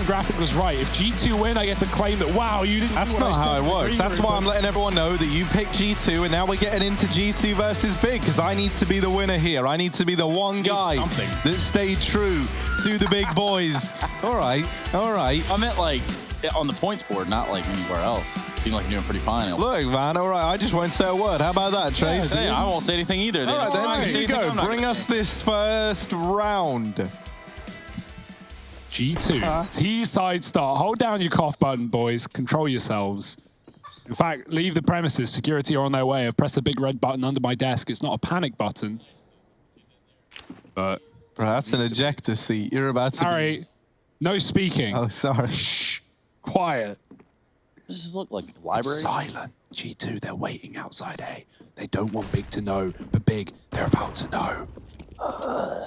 graphic was right. If G2 win, I get to claim that, wow, you didn't That's not I how it works. That's why I'm letting everyone know that you picked G2, and now we're getting into G2 versus Big, because I need to be the winner here. I need to be the one guy that stayed true to the big boys. all right, all right. I meant like on the points board, not like anywhere else. Seemed like you're doing pretty fine. Look, man, all right, I just won't say a word. How about that, Trace? Hey, I won't say anything either. All right, then, All right, here you go. Bring us say. this first round. G2, T-side start. Hold down your cough button, boys. Control yourselves. In fact, leave the premises. Security are on their way. I've pressed the big red button under my desk. It's not a panic button. But, Bro, that's an ejector seat. You're about to. Harry, no speaking. Oh, sorry. Shh. Quiet. Does this look like a library? Silent. G2, they're waiting outside A. They don't want Big to know, but Big, they're about to know. Uh,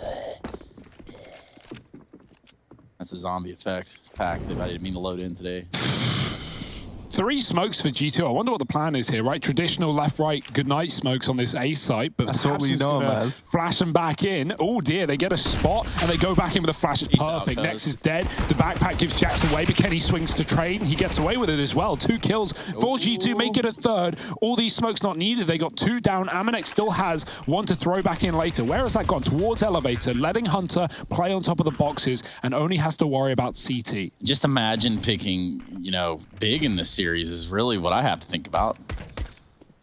That's a zombie effect pack that I didn't mean to load in today. Three smokes for G2. I wonder what the plan is here, right? Traditional left-right goodnight smokes on this A site, but That's what perhaps it's gonna Flash them back in. Oh dear, they get a spot and they go back in with a flash. It's perfect. cuz. Next is dead. The backpack gives Jax away, but Kenny swings to trade and he gets away with it as well. Two kills for G2, make it a third. All these smokes not needed. They got two down. Amanek still has one to throw back in later. Where has that gone? Towards Elevator, letting Hunter play on top of the boxes and only has to worry about CT. Just imagine picking, you know, big in this series is really what I have to think about.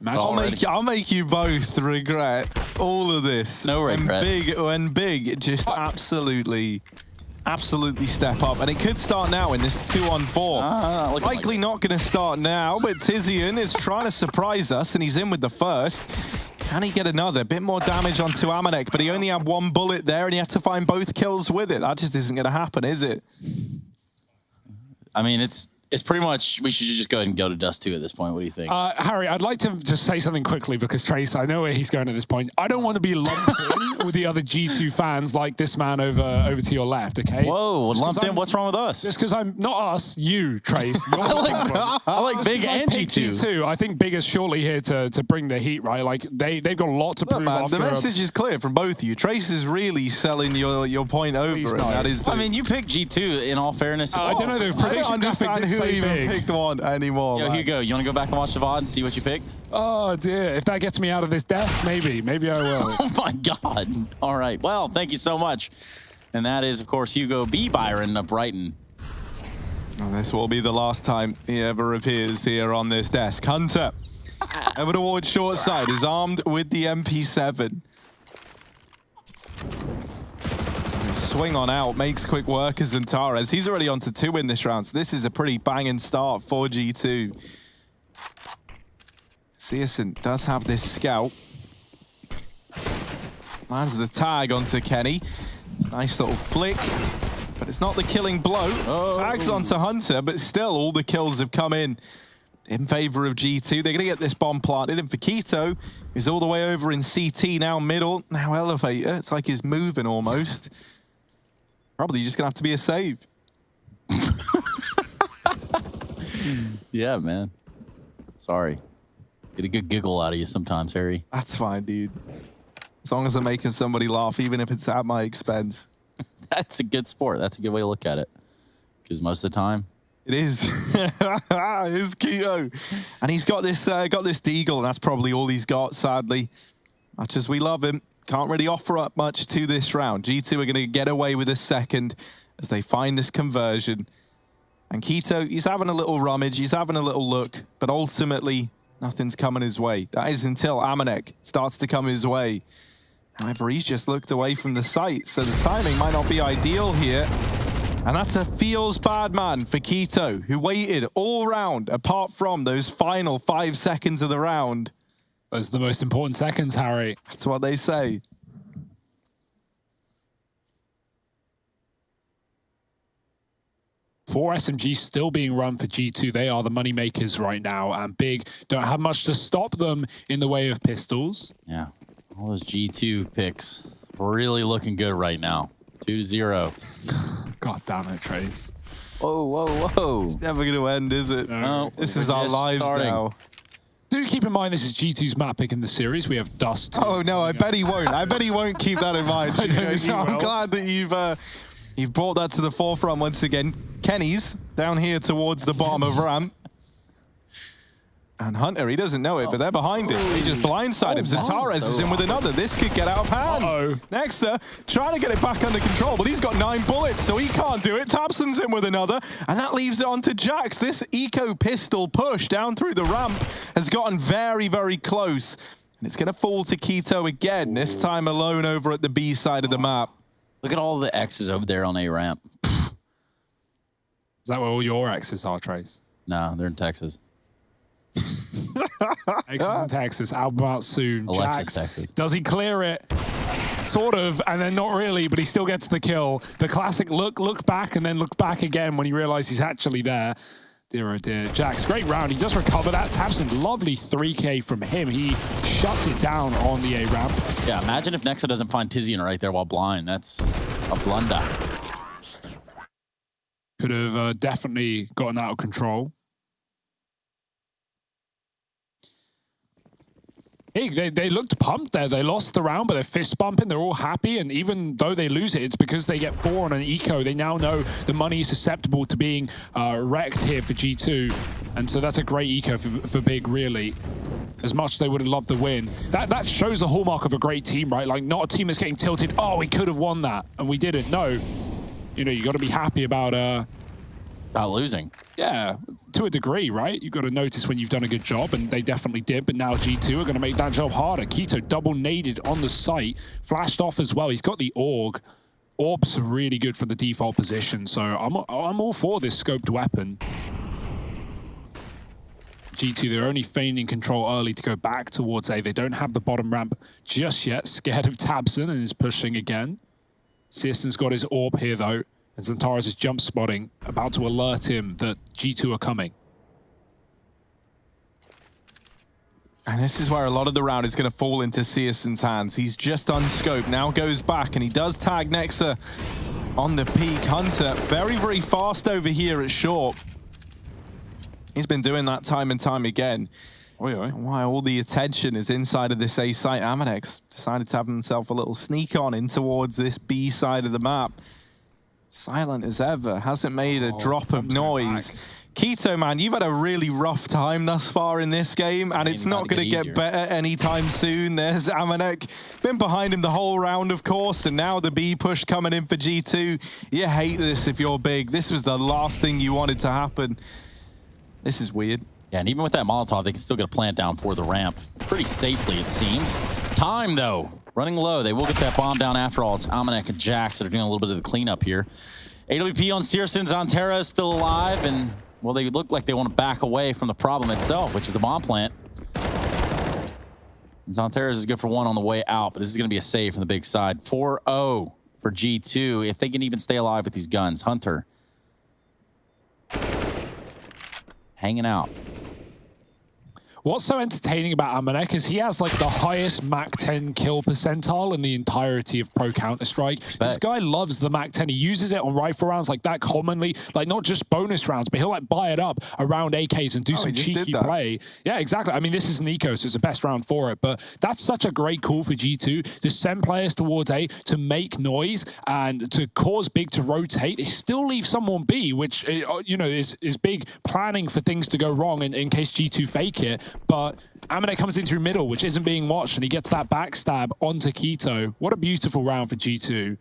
Imagine I'll Already. make, I'll make you both regret all of this. No regrets. big, when big, just absolutely, absolutely step up. And it could start now in this two on four. Ah, looking like Likely not going to start now, but Tizian is trying to surprise us, and he's in with the first. Can he get another? Bit more damage onto Amanek, but he only had one bullet there, and he had to find both kills with it. That just isn't going to happen, is it? I mean, it's it's pretty much we should just go ahead and go to Dust 2 at this point. What do you think? Uh, Harry, I'd like to just say something quickly because Trace, I know where he's going at this point. I don't want to be lumped in with the other G2 fans like this man over over to your left, okay? Whoa, Just 'cause lumped in. I'm- What's wrong with us? Just because I'm not us, you, Trace. You're the problem. I like Big big 'cause I and G2. G2. I think Big is surely here to, to bring the heat, right? Like they they've got a lot to Look, prove man, after the a- message is clear from both of you. Trace is really selling your, your point over, Please that is the... I mean, you picked G2. In all fairness, Uh, I don't know. The I prediction don't understand who say even big. picked one anymore. Yo, man. Hugo, you want to go back and watch the VOD and see what you picked? Oh dear! If that gets me out of this desk, maybe, maybe I will. Oh my God. All right. Well, thank you so much. And that is, of course, Hugo B. Byron of Brighton. And this will be the last time he ever appears here on this desk. Hunter, ever towards short side, is armed with the MP7. Swing on out, makes quick work as Antares. He's already on to two in this round, so this is a pretty banging start for G2. syrsoN does have this scout. Lands the tag onto Kenny. Nice little flick, but it's not the killing blow. Oh. Tags onto Hunter, but still all the kills have come in in favor of G2. They're going to get this bomb planted. And for k1to, who's all the way over in CT, now middle, now elevator. It's like he's moving almost. Probably you're just going to have to be a save. Yeah, man. Sorry. Get a good giggle out of you sometimes, Harry. That's fine, dude. As long as I'm making somebody laugh, even if it's at my expense. That's a good sport. That's a good way to look at it. Because most of the time, It is. it's k1to. And he's got this uh, got this deagle, and that's probably all he's got, sadly. Much as we love him, can't really offer up much to this round. G2 are going to get away with a second as they find this conversion. And k1to, he's having a little rummage, he's having a little look, but ultimately, nothing's coming his way. That is until Amanek starts to come his way. However, he's just looked away from the site, so the timing might not be ideal here. And that's a feels bad man for k1to, who waited all round, apart from those final five seconds of the round. Those are the most important seconds, Harry. That's what they say. Four SMGs still being run for G2. They are the money makers right now, and Big don't have much to stop them in the way of pistols. yeah. All those G2 picks really looking good right now. Two to zero. God damn it, Trace. Whoa, whoa, whoa. It's never going to end, is it? No, This we're is our lives starting. now. Do keep in mind this is G2's map pick in the series. We have Dust. Oh no, I bet he won't. I bet he won't keep that in mind. I don't think he I'm glad that you've uh, you've brought that to the forefront once again. Kenny's down here towards the bottom of ramp. And Hunter, he doesn't know it, but they're behind him. He just blindsided him. Oh, Xantares so is in with another. This could get out of hand. Uh-oh. Nexa uh, trying to get it back under control, but he's got nine bullets, so he can't do it. tabseN's in with another, and that leaves it on to Jax. This eco pistol push down through the ramp has gotten very, very close. And it's going to fall to k1to again, this time alone over at the B side of the map. Look at all the X's over there on A ramp. Is that where all your X's are, Trace? No, they're in Texas. Exes in Texas, album out soon. Alexis, Jax, Texas. Does he clear it? Sort of, and then not really, but he still gets the kill. The classic look, look back, and then look back again when he realizes he's actually there. Dear oh dear. Jax, great round. He does recover that. tabseN, lovely 3K from him. He shuts it down on the A ramp. Yeah, imagine if Nexa doesn't find Tizian right there while blind. That's a blunder. Could have uh, definitely gotten out of control. Hey, they, they looked pumped there. They lost the round, but they're fist bumping. They're all happy. And even though they lose it, it's because they get four on an eco. They now know the money is susceptible to being uh, wrecked here for G2. And so that's a great eco for, for Big, really. As much as they would have loved the win. That that shows the hallmark of a great team, right? Like, not a team that's getting tilted. Oh, we could have won that. And we didn't. No. You know, you got to be happy about... Uh, About losing. yeah, to a degree, right? You've got to notice when you've done a good job, and they definitely did, but now G2 are going to make that job harder. k1to double naded on the site, flashed off as well. He's got the AWP. AWPs are really good for the default position, so I'm, I'm all for this scoped weapon. G2, they're only feigning control early to go back towards A. They don't have the bottom ramp just yet. Scared of tabseN and is pushing again. syrsoN's got his AWP here, though. And Xantares is jump spotting, about to alert him that G2 are coming. And this is where a lot of the round is going to fall into syrsoN's hands. He's just unscoped, now goes back, and he does tag Nexa on the peak. Hunter, very, very fast over here at short. He's been doing that time and time again. Oi, oi. Why all the attention is inside of this A site, Amadex decided to have himself a little sneak on in towards this B side of the map. Silent as ever, hasn't made a Oh, drop of noise. k1to, man, you've had a really rough time thus far in this game, and Ain't it's not going to get get better anytime soon. There's Amanek, been behind him the whole round, of course, and now the B push coming in for G2. You hate this if you're big. This was the last thing you wanted to happen. This is weird. Yeah, and even with that Molotov, they can still get a plant down for the ramp. Pretty safely, it seems. Time, though. Running low. They will get that bomb down after all. It's Amanek and Jax that are doing a little bit of the cleanup here. AWP on syrsoN. Xantares is still alive, and, well, they look like they want to back away from the problem itself, which is the bomb plant. Xantares is good for one on the way out, but this is going to be a save from the big side. 4-0 for G2, if they can even stay alive with these guns. Hunter. Hanging out. What's so entertaining about Amanek is he has like the highest MAC 10 kill percentile in the entirety of Pro Counter-Strike. This guy loves the MAC 10. He uses it on rifle rounds like that commonly, like not just bonus rounds, but he'll like buy it up around AKs and do Oh, some he just did cheeky play. Yeah, exactly. I mean, this is an eco, so it's the best round for it, but that's such a great call for G2 to send players towards A to make noise and to cause Big to rotate. They still leave someone B, which, uh, you know, is, is Big planning for things to go wrong in, in case G2 fake it, but Amanek comes in through middle, which isn't being watched, and he gets that backstab onto k1to. What a beautiful round for G2.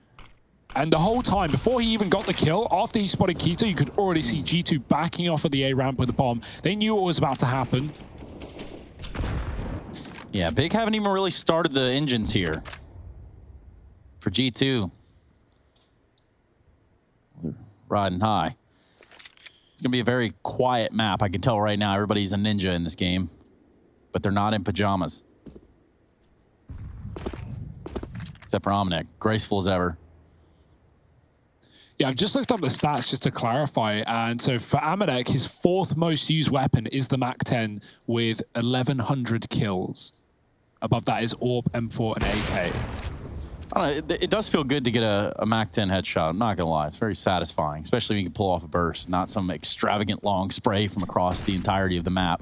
And the whole time, before he even got the kill, after he spotted k1to, you could already see G2 backing off of the A ramp with the bomb. They knew what was about to happen. Yeah, Big haven't even really started the engines here for G2. Riding high. It's going to be a very quiet map. I can tell right now everybody's a ninja in this game, but they're not in pajamas. Except for Amanek, graceful as ever. Yeah, I've just looked up the stats just to clarify. And so for Amanek, his fourth most used weapon is the MAC 10 with 1,100 kills. Above that is AWP, M4, and AK. I don't know, it, it does feel good to get a, a Mac 10 headshot. I'm not going to lie. It's very satisfying, especially when you can pull off a burst, not some extravagant long spray from across the entirety of the map.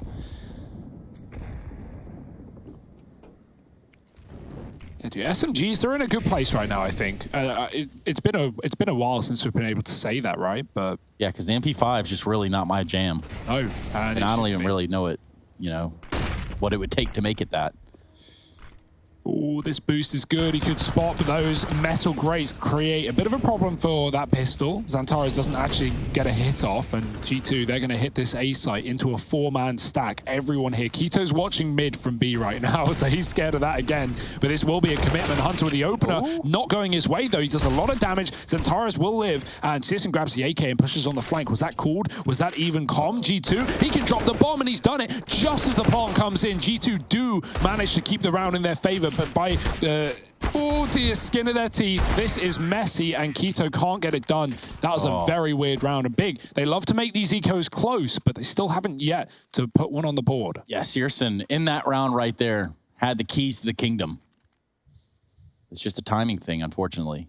Yeah, dude, SMGs, they're in a good place right now. I think uh, uh, it, it's been a it's been a while since we've been able to say that, right? But Yeah, because the MP5 is just really not my jam. no, and, And I don't even be. really know it, you know, what it would take to make it that. Ooh, this boost is good. He could spot, but those metal grates create a bit of a problem for that pistol. Xantares doesn't actually get a hit off, and G2, they're going to hit this A site into a four-man stack. Everyone here. k1to's watching mid from B right now, so he's scared of that again. But this will be a commitment. Hunter with the opener, not going his way, though. He does a lot of damage. Xantares will live, and syrsoN grabs the AK and pushes on the flank. Was that called? Was that even calm? G2, he can drop the bomb, and he's done it. Just as the bomb comes in, G2 do manage to keep the round in their favor, but by the oh dear skin of their teeth, this is messy, and k1to can't get it done. That was Oh. a very weird round and big. They love to make these ecos close, but they still haven't yet to put one on the board. Yeah, syrsoN in that round right there had the keys to the kingdom. It's just a timing thing, unfortunately.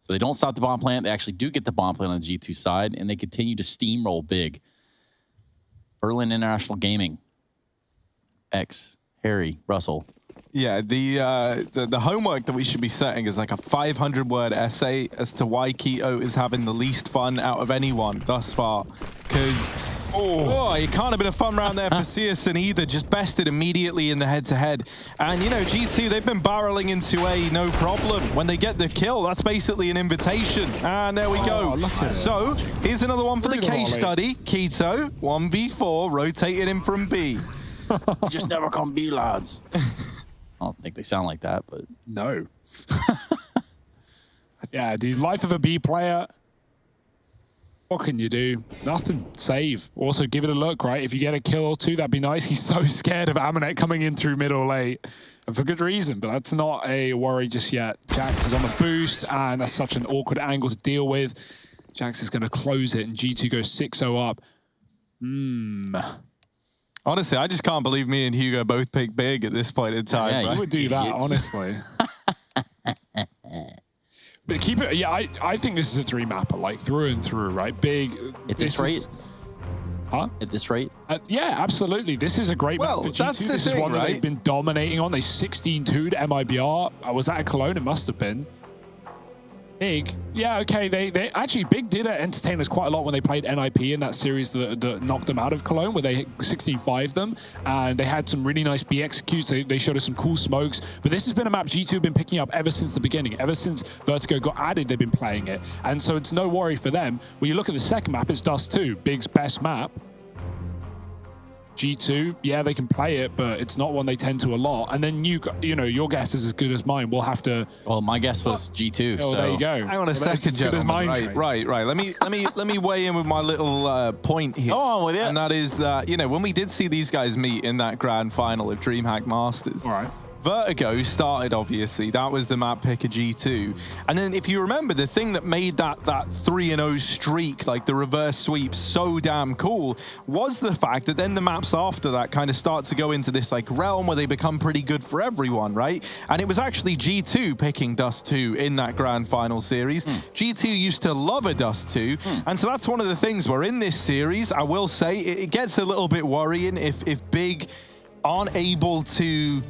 So they don't stop the bomb plant. They actually do get the bomb plant on the G2 side, and they continue to steamroll big. Berlin International Gaming. X, Harry, Russell. Yeah, the, uh, the the homework that we should be setting is like a 500 word essay as to why k1to is having the least fun out of anyone thus far. Because oh. it can't have been a fun round there for syrsoN either. Just bested immediately in the head to head. And you know, G2 they've been barreling into A no problem. When they get the kill, that's basically an invitation. And there we Oh, go. it. So here's another one for the case study. k1to 1v4 rotated in from B. You just never come B, lads. I don't think they sound like that, but No. yeah, the life of a B player. What can you do? Nothing. Save. Also, give it a look, right? If you get a kill or two, that'd be nice. He's so scared of Amanek coming in through middle late. And for good reason, but that's not a worry just yet. Jax is on the boost, and that's such an awkward angle to deal with. Jax is going to close it, and G2 goes 6-0 up. Hmm. Honestly, I just can't believe me and Hugo both picked big at this point in time. Yeah, you right? I would do that, Idiots. honestly. but keep it. Yeah, I, I think this is a three mapper, like through and through, right? Big. At this is- rate? huh? at this rate, Uh, yeah, absolutely. This is a great Well, map for G2. that's the this is thing, one that they've been dominating on. They 16-2'd MIBR. Uh, was that a Cologne? It must have been. Big, yeah, okay. They they actually Big did entertain us quite a lot when they played NIP in that series that, that knocked them out of Cologne, where they 16-5 them, and they had some really nice B executes. They, they showed us some cool smokes. But this has been a map G2 have been picking up ever since the beginning. Ever since Vertigo got added, they've been playing it, and so it's no worry for them. When you look at the second map, it's Dust 2, Big's best map. G2, yeah, they can play it, but it's not one they tend to a lot. And then you, you know, your guess is as good as mine. We'll have to. well, my guess was G2. Oh, so there you go. Hang on a second, as good as mine, Right, right, right. Let me let me let me weigh in with my little uh, point here. Go on with it. And that is that you know when we did see these guys meet in that grand final of DreamHack Masters. All right. Vertigo started obviously. That was the map pick of G2. And then if you remember the thing that made that that 3 and 0 streak like the reverse sweep so damn cool was the fact that then the maps after that kind of start to go into this like realm where they become pretty good for everyone, right? And it was actually G2 picking Dust 2 in that grand final series. Hmm. G2 used to love a Dust 2. Hmm. And so that's one of the things where in this series, I will say it, it gets a little bit worrying if if Big aren't able to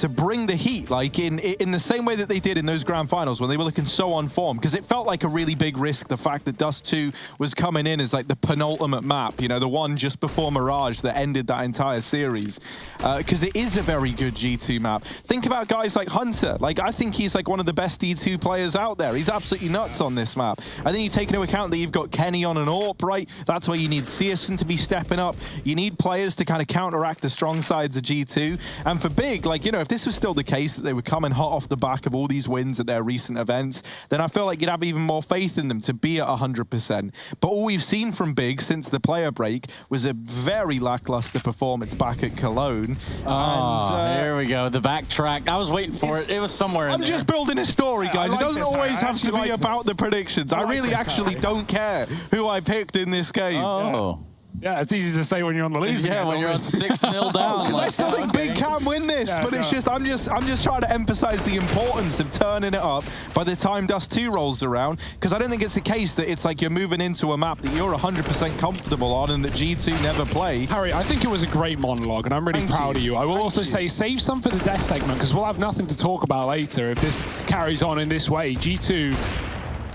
to bring the heat, like in in the same way that they did in those grand finals when they were looking so on form, because it felt like a really big risk. The fact that Dust 2 was coming in as like the penultimate map, you know, the one just before Mirage that ended that entire series, uh, because it is a very good G2 map. Think about guys like Hunter. Like I think he's like one of the best D2 players out there. He's absolutely nuts on this map. And then you take into account that you've got Kenny on an AWP, right? That's where you need syrsoN to be stepping up. You need players to kind of counteract the strong sides of G2. And for Big, like, you know, if this was still the case that they were coming hot off the back of all these wins at their recent events, then I feel like you'd have even more faith in them to be at 100%. But all we've seen from Big since the player break was a very lackluster performance back at Cologne. Oh, and, uh, there we go. The backtrack. I was waiting for it. It was somewhere in I'm there. just building a story, guys. like it doesn't always have to actually be like about the predictions. I I, like really this, actually Harry. don't care who I picked in this game. Oh. Yeah, it's easy to say when you're on the losing Yeah, end, when you're on 6 0 down. Because I still think okay. Big can win this, Yeah, but it's no. just I'm just I'm just trying to emphasize the importance of turning it up by the time Dust 2 rolls around. Because I don't think it's the case that it's like you're moving into a map that you're 100% comfortable on and that G2 never play. Harry, I think it was a great monologue, and I'm really Thank proud you. of you. I will Thank also you. say save some for the death segment because we'll have nothing to talk about later if this carries on in this way. G2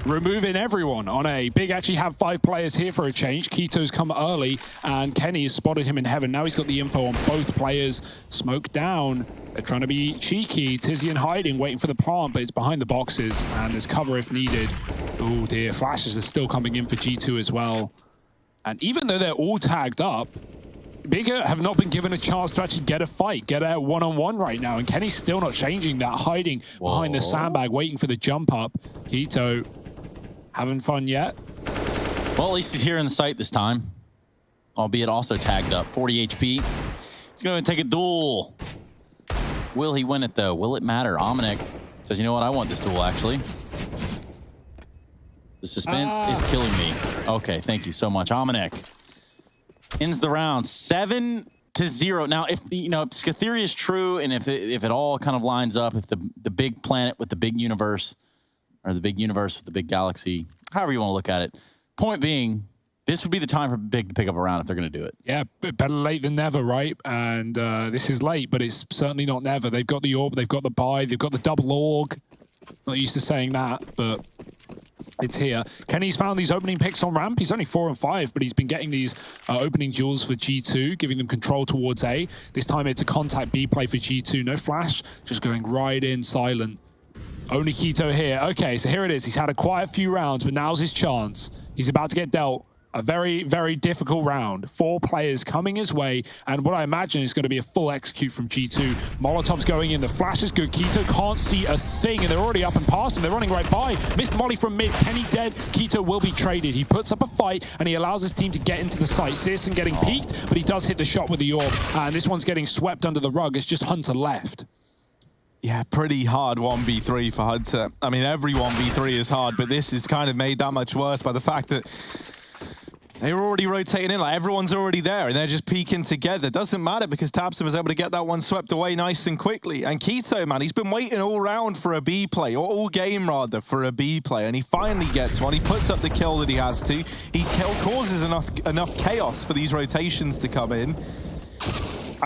removing everyone on A. Big actually have five players here for a change. k1to's come early, and Kenny has spotted him in heaven. Now he's got the info on both players. Smoke down. They're trying to be cheeky. Tizian hiding, waiting for the plant, but it's behind the boxes, and there's cover if needed. Oh dear, flashes are still coming in for G2 as well. And even though they're all tagged up, Bigger have not been given a chance to actually get a fight, get a one-on-one right now. And Kenny's still not changing that, hiding behind the sandbag, waiting for the jump up. k1to having fun yet? Well, at least he's here in the sight this time. Albeit also tagged up. 40 HP. He's going to take a duel. Will he win it, though? Will it matter? Amanek says, you know what? I want this duel, actually. The suspense Ah. is killing me. Okay, thank you so much. Amanek ends the round. Seven to zero. Now, if you know if Scatheria is true, and if it, if it all kind of lines up, if the the big planet with the big universe, or the big universe with the big galaxy, however you want to look at it. Point being, this would be the time for Big to pick up a round if they're going to do it. Yeah, better late than never, right? And uh, this is late, but it's certainly not never. They've got the AWP, they've got the buy, they've got the double AWP. Not used to saying that, but it's here. Kenny's found these opening picks on ramp. He's only four and five, but he's been getting these uh, opening duels for G2, giving them control towards A. This time it's a contact B play for G2. No flash, just going right in silent. Only k1to here. Okay, so here it is. He's had a quiet few rounds, but now's his chance. He's about to get dealt a very, very difficult round. Four players coming his way, and what I imagine is going to be a full execute from G2. Molotov's going in. The flash is good. k1to can't see a thing, and they're already up and past him. They're running right by. Missed Molly from mid. Kenny dead. k1to will be traded. He puts up a fight, and he allows his team to get into the site. syrsoN getting peaked, but he does hit the shot with the AWP, and this one's getting swept under the rug. It's just Hunter left. Yeah, pretty hard 1v3 for Hunter. I mean, every 1v3 is hard, but this is kind of made that much worse by the fact that they were already rotating in, like everyone's already there, and they're just peeking together. Doesn't matter because tabseN was able to get that one swept away nice and quickly. And k1to, man, he's been waiting all round for a B play, or all game rather, for a B play, and he finally gets one. He puts up the kill that he has to. He causes enough enough chaos for these rotations to come in.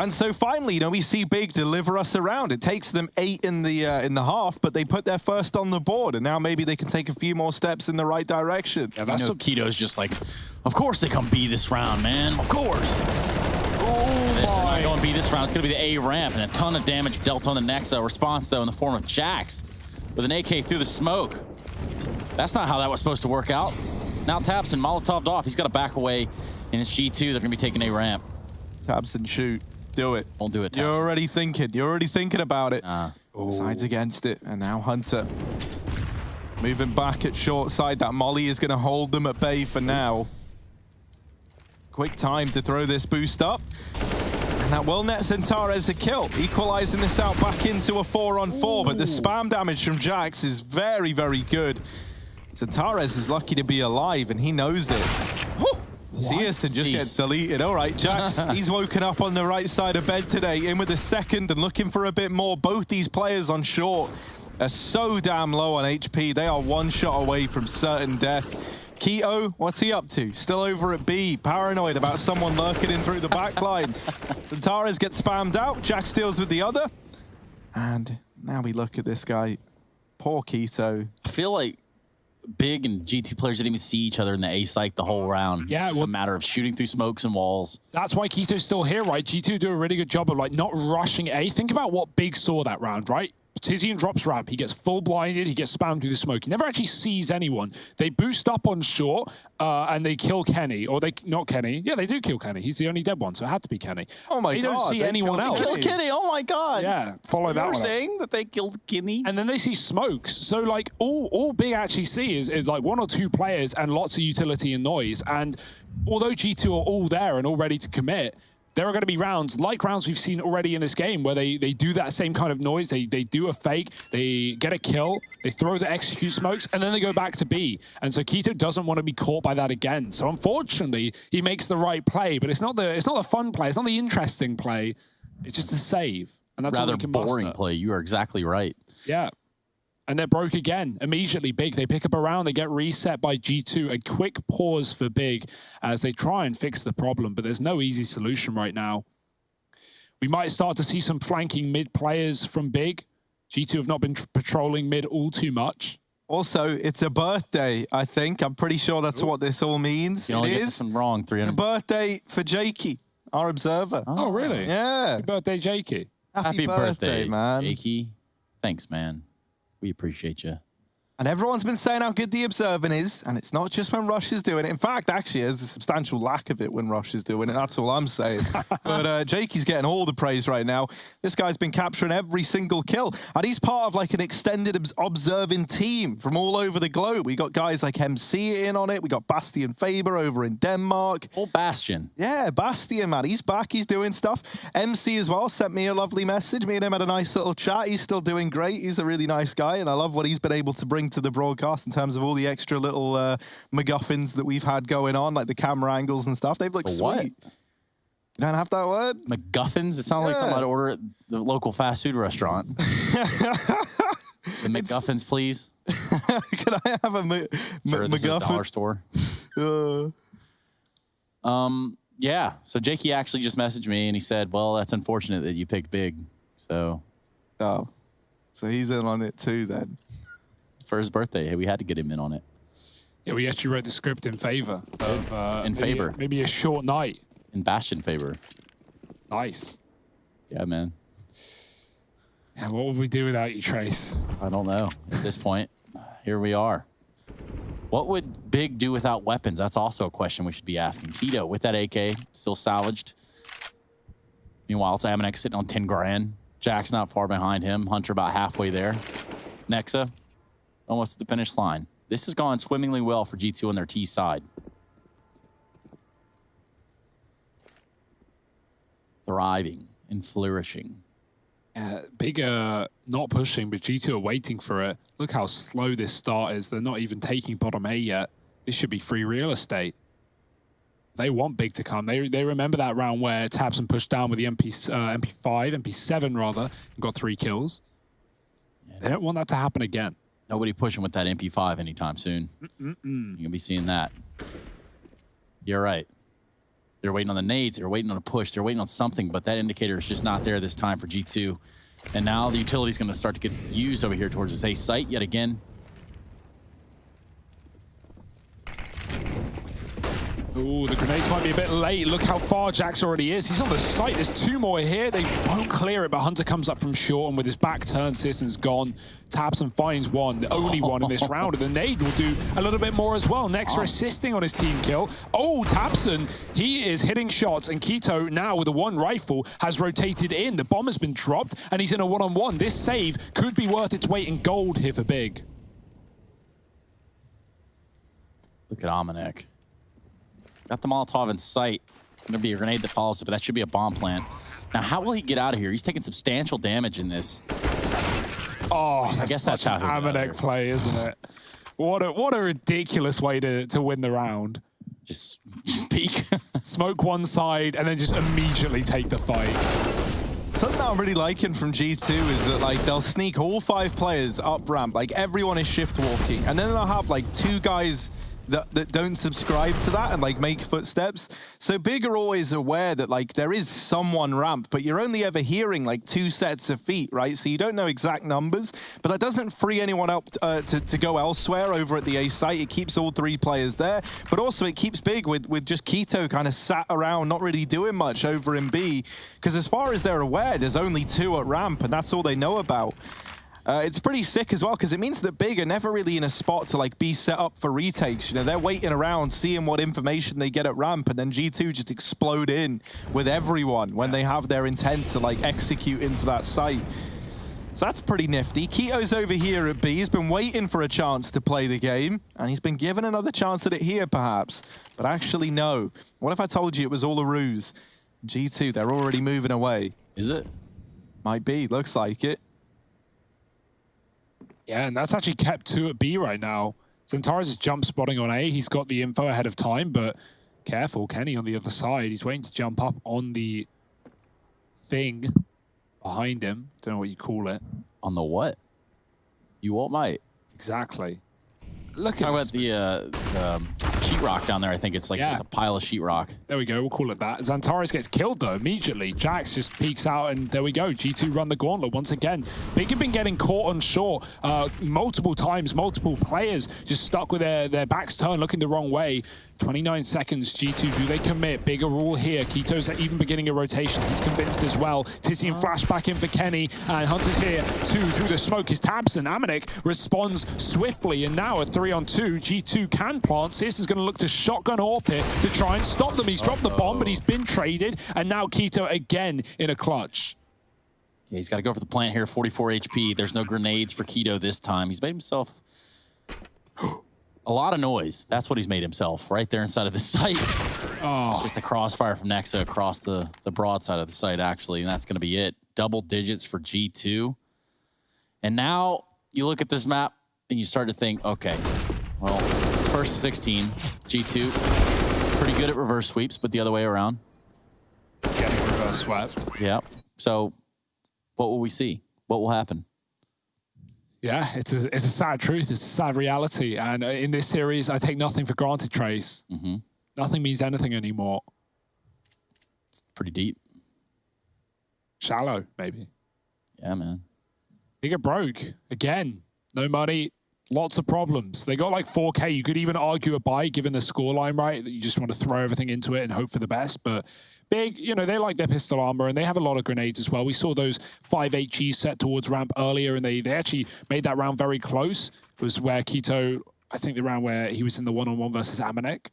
And so finally, you know, we see Big deliver us around. It takes them eight in the uh, in the half, but they put their first on the board, and now maybe they can take a few more steps in the right direction. Yeah, I that's know a- k1to's just like, of course they come B this round, man. Of course. Oh This is not my. going B this round. It's going to be the A ramp and a ton of damage dealt on the next uh, response, though, in the form of Jax with an AK through the smoke. That's not how that was supposed to work out. Now tabseN, Molotoved off. He's got to back away in his G2. They're going to be taking A ramp. tabseN, shoot. Do it. Won't do it, You're tabseN. already thinking. You're already thinking about it. Uh, Sides against it, and now Hunter moving back at short side. That Molly is going to hold them at bay for now. Quick time to throw this boost up. And that will net Xantares a kill, equalizing this out back into a four on four, but the spam damage from Jax is very, very good. Xantares is lucky to be alive, and he knows it. syrsoN just Jeez. gets deleted. All right, Jax, he's woken up on the right side of bed today, in with a second and looking for a bit more. Both these players on short are so damn low on HP. They are one shot away from certain death. k1to, what's he up to? Still over at B, paranoid about someone lurking in through the back line. Xantares gets spammed out, Jax deals with the other. And now we look at this guy. Poor k1to. I feel like Big and G2 players didn't even see each other in the A site the whole round. Yeah, It's well- a matter of shooting through smokes and walls. That's why k1to's still here, right? G2 do a really good job of like not rushing A. Think about what Big saw that round, right? Tizian drops ramp. He gets full blinded. He gets spammed through the smoke. He never actually sees anyone. They boost up on short uh, and they kill Kenny. Or they, not Kenny. Yeah, they do kill Kenny. He's the only dead one, so it had to be Kenny. Oh my they God, don't see they anyone killed else. Kenny. Oh my god. Yeah, follow that You were one. up. saying that they killed Kenny? And then they see smokes. So like all all Big actually see is, is like one or two players and lots of utility and noise. And although G2 are all there and all ready to commit, there are going to be rounds like rounds we've seen already in this game where they they do that same kind of noise. They they do a fake, they get a kill, they throw the execute smokes, and then they go back to B. And so k1to doesn't want to be caught by that again. So unfortunately, he makes the right play, but it's not the it's not the fun play. It's not the interesting play. It's just a save, and that's Rather boring muster. play. You are exactly right. Yeah. And they're broke again, immediately big. They pick up a round, they get reset by G2. A quick pause for big as they try and fix the problem, but there's no easy solution right now. We might start to see some flanking mid players from big. G2 have not been patrolling mid all too much. Also, it's a birthday, I think. I'm pretty sure that's what this all means. You It only get is. wrong. It's a 300. birthday for Jakey, our observer. Oh, really? Yeah. Happy birthday, Jakey. Happy birthday, man. Jakey. Thanks, man. We appreciate you. And everyone's been saying how good the observing is, and it's not just when Rush is doing it. In fact, actually, there's a substantial lack of it when Rush is doing it. That's all I'm saying. but uh, Jakey's getting all the praise right now. This guy's been capturing every single kill, and he's part of like an extended observing team from all over the globe. We got guys like MC in on it. We got Bastian Faber over in Denmark. Old Bastion. Yeah, Bastian, man. He's back. He's doing stuff. MC as well sent me a lovely message. Me and him had a nice little chat. He's still doing great. He's a really nice guy, and I love what he's been able to bring to the broadcast in terms of all the extra little uh, MacGuffins that we've had going on, like the camera angles and stuff. They've looked The sweet. You don't have that word? MacGuffins? It sounds like something Yeah. I'd order at the local fast food restaurant. the McGuffins, please. Can I have a M- Sir, M- this is a dollar MacGuffin? store. Uh, Um, yeah. So Jakey actually just messaged me and he said, "Well, that's unfortunate that you picked big." So oh, so he's in on it too then. For his birthday, we had to get him in on it. Yeah, we actually wrote the script in favor of uh, In maybe- favor. Maybe a short night. In Bastion favor. Nice. Yeah, man. Yeah, what would we do without you, Trace? I don't know. At this point, here we are. What would Big do without weapons? That's also a question we should be asking. k1to with that AK, still salvaged. Meanwhile, it's Amanek sitting on 10 grand. Jack's not far behind him. Hunter about halfway there. Nexa, almost at the finish line. This has gone swimmingly well for G2 on their T side. Thriving and flourishing. Yeah, big, uh, not pushing, but G2 are waiting for it. Look how slow this start is. They're not even taking bottom A yet. This should be free real estate. They want big to come. They, they remember that round where tabseN pushed down with the MP, uh, MP5, MP7 rather, and got three kills. They don't want that to happen again. Nobody pushing with that MP5 anytime soon. You're gonna be seeing that. You're right. They're waiting on the nades. They're waiting on a push. They're waiting on something, but that indicator is just not there this time for G2. And now the utility's going to start to get used over here towards this A site yet again. Ooh, the grenades might be a bit late. Look how far Jax already is. He's on the site. There's two more here. They won't clear it, but Hunter comes up from short, and with his back turned, Citizen's gone. tabseN finds one, the only one in this round, and the nade will do a little bit more as well. Nexa assisting on his team kill. Oh, tabseN, he is hitting shots, and k1to now with the one rifle has rotated in. The bomb has been dropped, and he's in a one-on-one. This save could be worth its weight in gold here for Big. Look at Amanek. Got the Molotov in sight. It's going to be a grenade that follows it, but that should be a bomb plant. Now, how will he get out of here? He's taking substantial damage in this. Oh, that's guess that's such an how Amanek play, isn't it? What a what a ridiculous way to, to win the round. Just, just peek. Smoke one side and then just immediately take the fight. Something that I'm really liking from G2 is that like they'll sneak all five players up ramp, like everyone is shift walking, and then they'll have like two guys that, that don't subscribe to that and like make footsteps. So Big are always aware that like there is someone ramp, but you're only ever hearing like two sets of feet, right? So you don't know exact numbers, but that doesn't free anyone up uh, to, to go elsewhere over at the A site. It keeps all three players there, but also it keeps Big with, with just k1to kind of sat around, not really doing much over in B, because as far as they're aware, there's only two at ramp, and that's all they know about. Uh, it's pretty sick as well because it means that Big are never really in a spot to like be set up for retakes. You know, they're waiting around, seeing what information they get at ramp, and then G2 just explode in with everyone when they have their intent to like execute into that site. So that's pretty nifty. k1to's over here at B. He's been waiting for a chance to play the game, and he's been given another chance at it here, perhaps. But actually, no. What if I told you it was all a ruse? G2, they're already moving away. Is it? Might be, looks like it. Yeah, and that's actually kept two at B right now. Xantares is jump spotting on A. He's got the info ahead of time, but careful, Kenny on the other side. He's waiting to jump up on the thing behind him. Don't know what you call it. On the what? You what, mate? Exactly. Look at Talk this. about the, uh, the um, sheetrock down there. I think it's like Yeah. just a pile of sheetrock. There we go. We'll call it that. Xantares gets killed though immediately. Jax just peeks out, and there we go. G2 run the gauntlet once again. Big have been getting caught on shore uh, multiple times. Multiple players just stuck with their their backs turned, looking the wrong way. 29 seconds. G2 do they commit? Bigger rule here. k1to's even beginning a rotation. He's convinced as well. Tizian oh. flashback in for Kenny, and Hunter's here two through the smoke. His tabs and Amanek responds swiftly, and now a three on two. G2 can plant. Sis is going to look to shotgun Orpit to try and stop them. He's dropped the bomb, but he's been traded, and now k1to again in a clutch. Yeah, he's got to go for the plant here. 44 HP. There's no grenades for k1to this time. He's made himself a lot of noise. That's what he's made himself right there inside of the site. Oh, Just a crossfire from Nexa across the, the broad side of the site, actually, and that's going to be it. Double digits for G2. And now you look at this map and you start to think, okay, well, first 16, G2, pretty good at reverse sweeps, but the other way around. getting reverse swept. Yeah. So what will we see? What will happen? Yeah, it's a it's a sad truth. It's a sad reality. And uh, in this series, I take nothing for granted, Trace. hmm Nothing means anything anymore. It's Pretty deep. Shallow, maybe. Yeah, man. They get broke again. No money, lots of problems. They got like 4K. You could even argue a buy given the scoreline, right? That you just want to throw everything into it and hope for the best. But big, you know, they like their pistol armor and they have a lot of grenades as well. We saw those 5 HGs set towards ramp earlier and they, they actually made that round very close. It was where k1to, I think the round where he was in the one on one versus Amanek.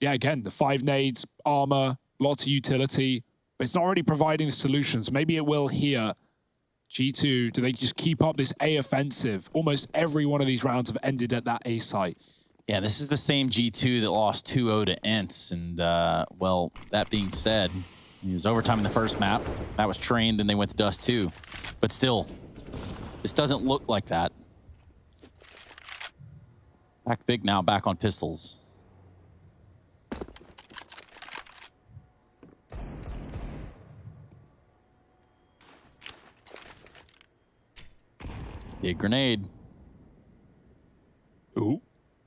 Yeah, again, the five nades, armor, lots of utility, but it's not really providing solutions. Maybe it will here. G2, do they just keep up this A offensive? Almost every one of these rounds have ended at that A site. Yeah, this is the same G2 that lost 2-0 to ENCE. And, uh, well, that being said, it was overtime in the first map. That was trained, then they went to Dust 2. But still, this doesn't look like that. Back big now, back on pistols. Big grenade. Ooh.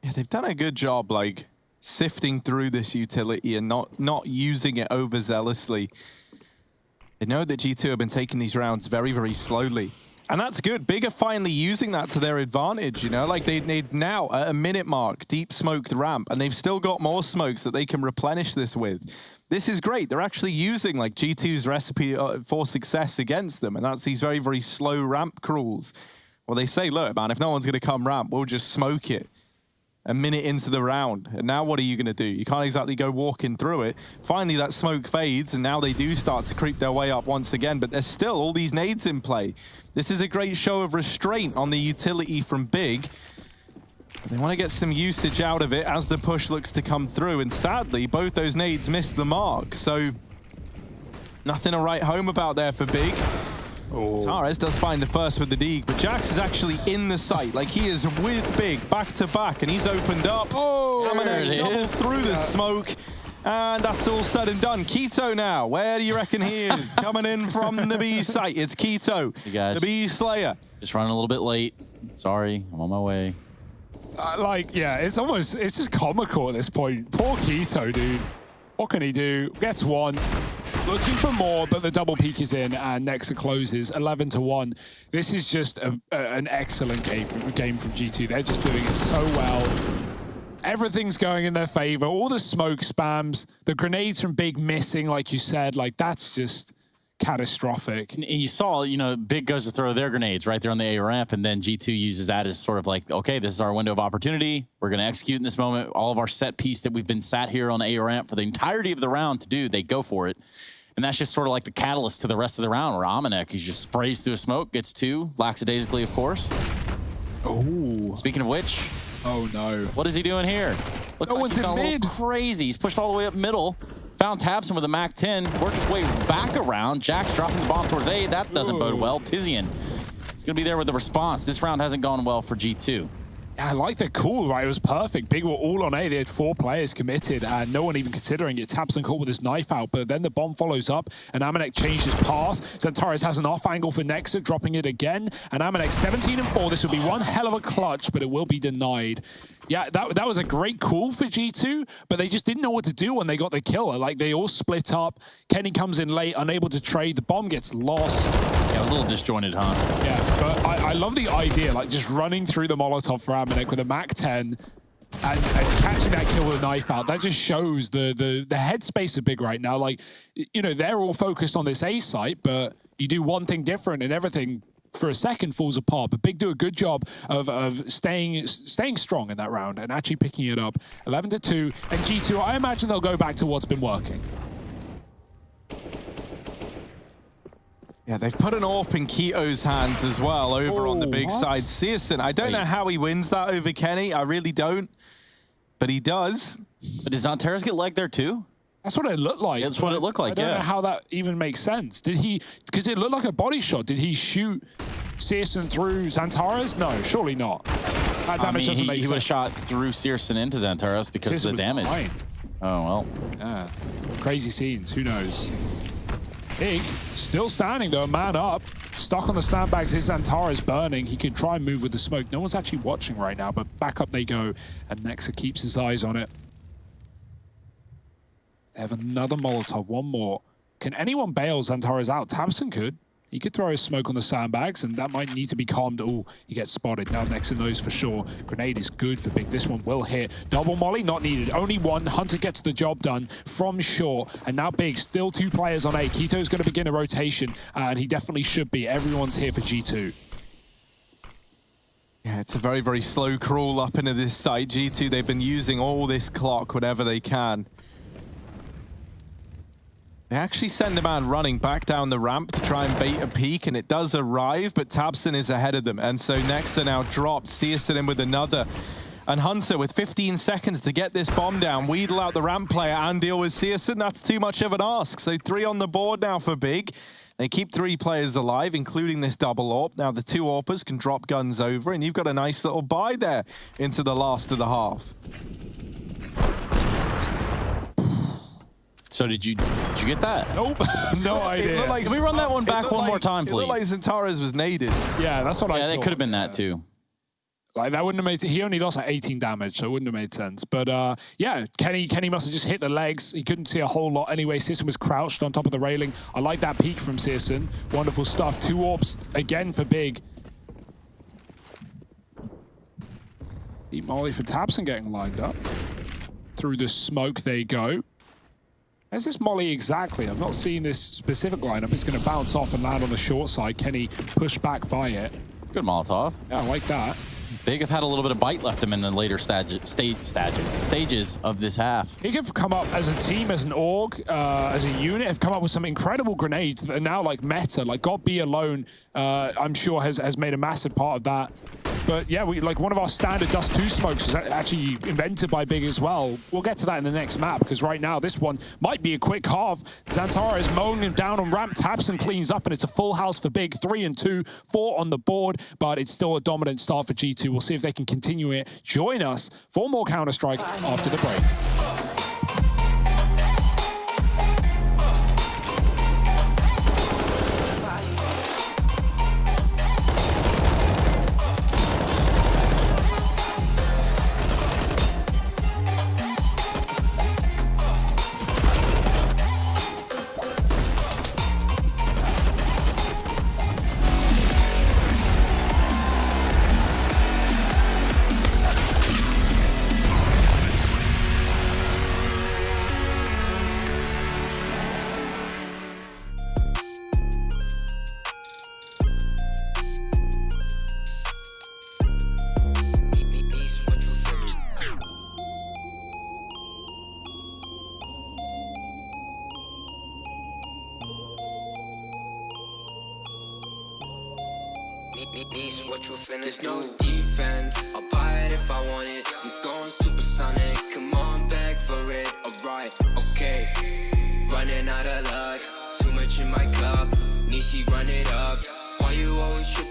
Yeah, they've done a good job, like sifting through this utility and not not using it overzealously. I know that G2 have been taking these rounds very, very slowly. And that's good. Big are finally using that to their advantage, you know? Like they, they now, at a minute mark, deep smoked ramp, and they've still got more smokes that they can replenish this with. This is great. They're actually using like G2's recipe uh, for success against them, and that's these very, very slow ramp crawls. Well, they say, look, man, if no one's going to come ramp, we'll just smoke it a minute into the round. And now what are you going to do? You can't exactly go walking through it. Finally, that smoke fades, and now they do start to creep their way up once again, but there's still all these nades in play. This is a great show of restraint on the utility from Big. They want to get some usage out of it as the push looks to come through, and sadly, both those nades missed the mark, so nothing to write home about there for Big. Tares does find the first with the Deeg, but Jax is actually in the sight. Like, he is with Big, back to back, and he's opened up. Oh, there Amanek it doubles is. through the smoke. And that's all said and done. k1to now, where do you reckon he is? Coming in from the B site. It's k1to, Hey, guys. the B Slayer. Just running a little bit late. Sorry, I'm on my way. Uh, like, yeah, it's almost, it's just comical at this point. Poor k1to, dude. What can he do? Gets one. Looking for more, but the double peak is in, and Nexa closes 11 to 1. This is just a, a, an excellent game from, game from G2. They're just doing it so well. Everything's going in their favor. All the smoke spams, the grenades from Big missing, like you said, like that's just catastrophic. And you saw, you know, Big goes to throw their grenades right there on the A ramp, and then G2 uses that as sort of like, okay, this is our window of opportunity. We're going to execute in this moment. All of our set piece that we've been sat here on A ramp for the entirety of the round to do, they go for it. And that's just sort of like the catalyst to the rest of the round where Amanek, he just sprays through a smoke, gets two, lackadaisically, of course. Oh, Speaking of which, oh no. what is he doing here? Looks No like one's he's in gone a little mid. crazy. He's pushed all the way up middle. Found tabseN with a MAC-10, works his way back around. Jax dropping the bomb towards A. That doesn't Ooh. bode well. Tizian is going to be there with the response. This round hasn't gone well for G2. Yeah, I like the call, right? It was perfect. Big were all on A. They had four players committed and no one even considering it. tabseN caught with his knife out, but then the bomb follows up and Amanek changed his path. Xantares has an off angle for Nexa, dropping it again. And Amanek 17 and 4. This will be one hell of a clutch, but it will be denied. Yeah, that, that was a great call for G2, but they just didn't know what to do when they got the kill. Like, they all split up. Kenny comes in late, unable to trade. The bomb gets lost. Yeah, it was a little disjointed, huh? Yeah, but I, I love the idea, like, just running through the Molotov for Amanek with a MAC-10 and, and, catching that kill with a knife out, that just shows the, the, the headspace are big right now. Like, you know, they're all focused on this A site, but you do one thing different and everything for a second falls apart. But Big do a good job of, of staying staying strong in that round and actually picking it up. 11 to 2. And G2, I imagine they'll go back to what's been working. Yeah, they've put an AWP in k1to's hands as well over oh, on the oh, big what? side. syrsoN, I don't Wait. know how he wins that over Kenny. I really don't. But he does. But does Xantares get leg there too? That's what it looked like. That's what it looked like, I don't yeah. know how that even makes sense. Did he, because it looked like a body shot, did he shoot syrsoN through Xantares? No, surely not. That damage I mean, doesn't he, make he sense. He would have shot through syrsoN into Xantares because syrsoN of the damage. Fine. Oh, well. Yeah. Crazy scenes. Who knows? Big, still standing though, man up. Stuck on the sandbags, his Xantares burning. He can try and move with the smoke. No one's actually watching right now, but back up they go. And Nexa keeps his eyes on it. They have another Molotov, one more. Can anyone bail Xantares out? tabseN could. He could throw a smoke on the sandbags, and that might need to be calmed. Oh, he gets spotted. Now Nexa those for sure. Grenade is good for Big. This one will hit. Double molly, not needed. Only one. Hunter gets the job done from short. And now Big, still two players on A. k1to's going to begin a rotation, and he definitely should be. Everyone's here for G2. Yeah, it's a very, very slow crawl up into this site. G2, they've been using all this clock whenever they can. They actually send the man running back down the ramp to try and bait a peek, and it does arrive, but tabseN is ahead of them. And so Nexa now dropped, syrsoN in with another. And Hunter with 15 seconds to get this bomb down, wheedle out the ramp player and deal with syrsoN. That's too much of an ask. So three on the board now for Big. They keep three players alive, including this double AWP. Now the two AWPers can drop guns over, and you've got a nice little buy there into the last of the half. So did you did you get that? Nope. no idea. Like Can we run that one back one like, more time, please? It looked like Xantares was naded. Yeah, that's what yeah, I Yeah, that could have been that too. Like that wouldn't have made. He only lost like 18 damage, so it wouldn't have made sense. But uh, yeah, Kenny Kenny must have just hit the legs. He couldn't see a whole lot anyway. syrsoN was crouched on top of the railing. I like that peek from syrsoN. Wonderful stuff. Two orbs again for Big. Eat Molly for tabseN getting lined up. Through the smoke they go. Where's this Molly exactly? I've not seen this specific lineup. It's going to bounce off and land on the short side. Kenny pushed back by it. Good Molotov. Yeah, I like that. Big have had a little bit of bite left them in the later stage, stage, stages, stages of this half. Big have come up as a team, as an org, uh, as a unit, have come up with some incredible grenades that are now like meta. Like gob b Alone, uh, I'm sure has, has made a massive part of that. But yeah, we like one of our standard Dust 2 smokes was actually invented by Big as well. We'll get to that in the next map because right now this one might be a quick half. Xantares is mowing him down on ramp, taps and cleans up, and it's a full house for Big. Three and two, four on the board, but it's still a dominant start for G2. We'll see if they can continue it. Join us for more Counter-Strike after the break.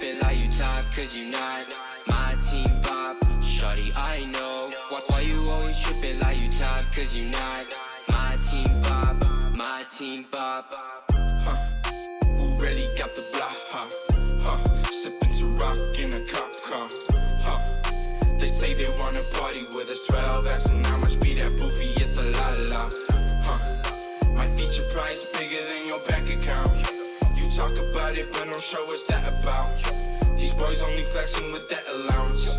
Tripping like you top? Cause you not my team pop. Shorty, I know. Why, why you always tripping like you top? Cause you not my team pop. My team pop. Huh? Who really got the block? Huh? Huh? Sipping to rock in a cop car. Huh? They say they wanna party with us 12 asking how much be that boofy. It's a la la. Huh? My feature price bigger than your bank account. You talk about it, but don't show us that about. Boys only flexing with that allowance.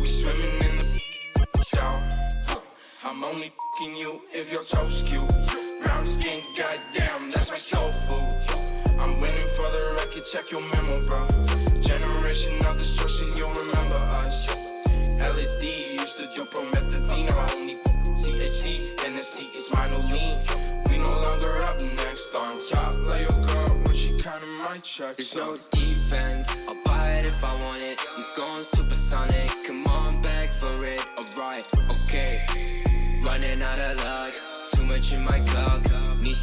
We swimming in the. Huh? I'm only fing you if your toes cute. Brown skin, goddamn, that's my soul food. I'm winning for the record, check your memo, bro. Generation of destruction, you'll remember us. LSD used to do promethazine, only THC, NSC is minor lean. We no longer up next on top. Lay your girl when she counting my checks. There's no defense.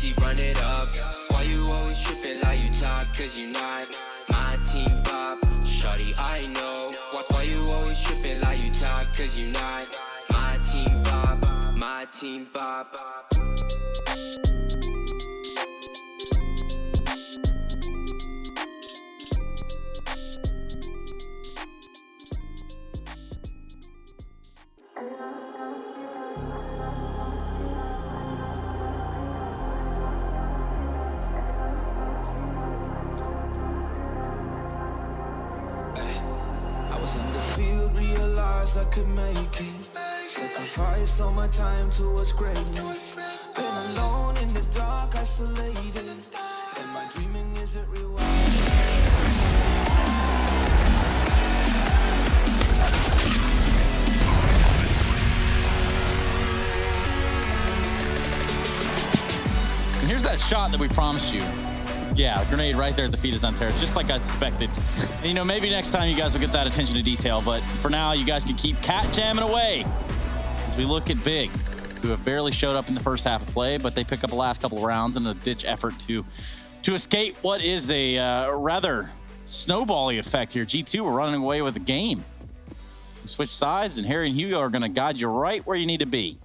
Nishi, run it up. Why you always tripping like you top? Cause you not my team pop. Shorty, I know. Why, why you always tripping like you top? Cause you not my team pop. My team pop. Sacrificed all time towards greatness. Been alone in the dark, isolated. And my dreaming isn't rewired. And here's that shot that we promised you. Yeah, grenade right there at the feet of Xantares, just like I suspected. And you know, maybe next time you guys will get that attention to detail, but for now, you guys can keep cat jamming away we look at Big, who have barely showed up in the first half of play, but they pick up the last couple of rounds in a ditch effort to to escape what is a uh, rather snowbally effect here. G2 are running away with the game. Switch sides, and Harry and Hugo are going to guide you right where you need to be.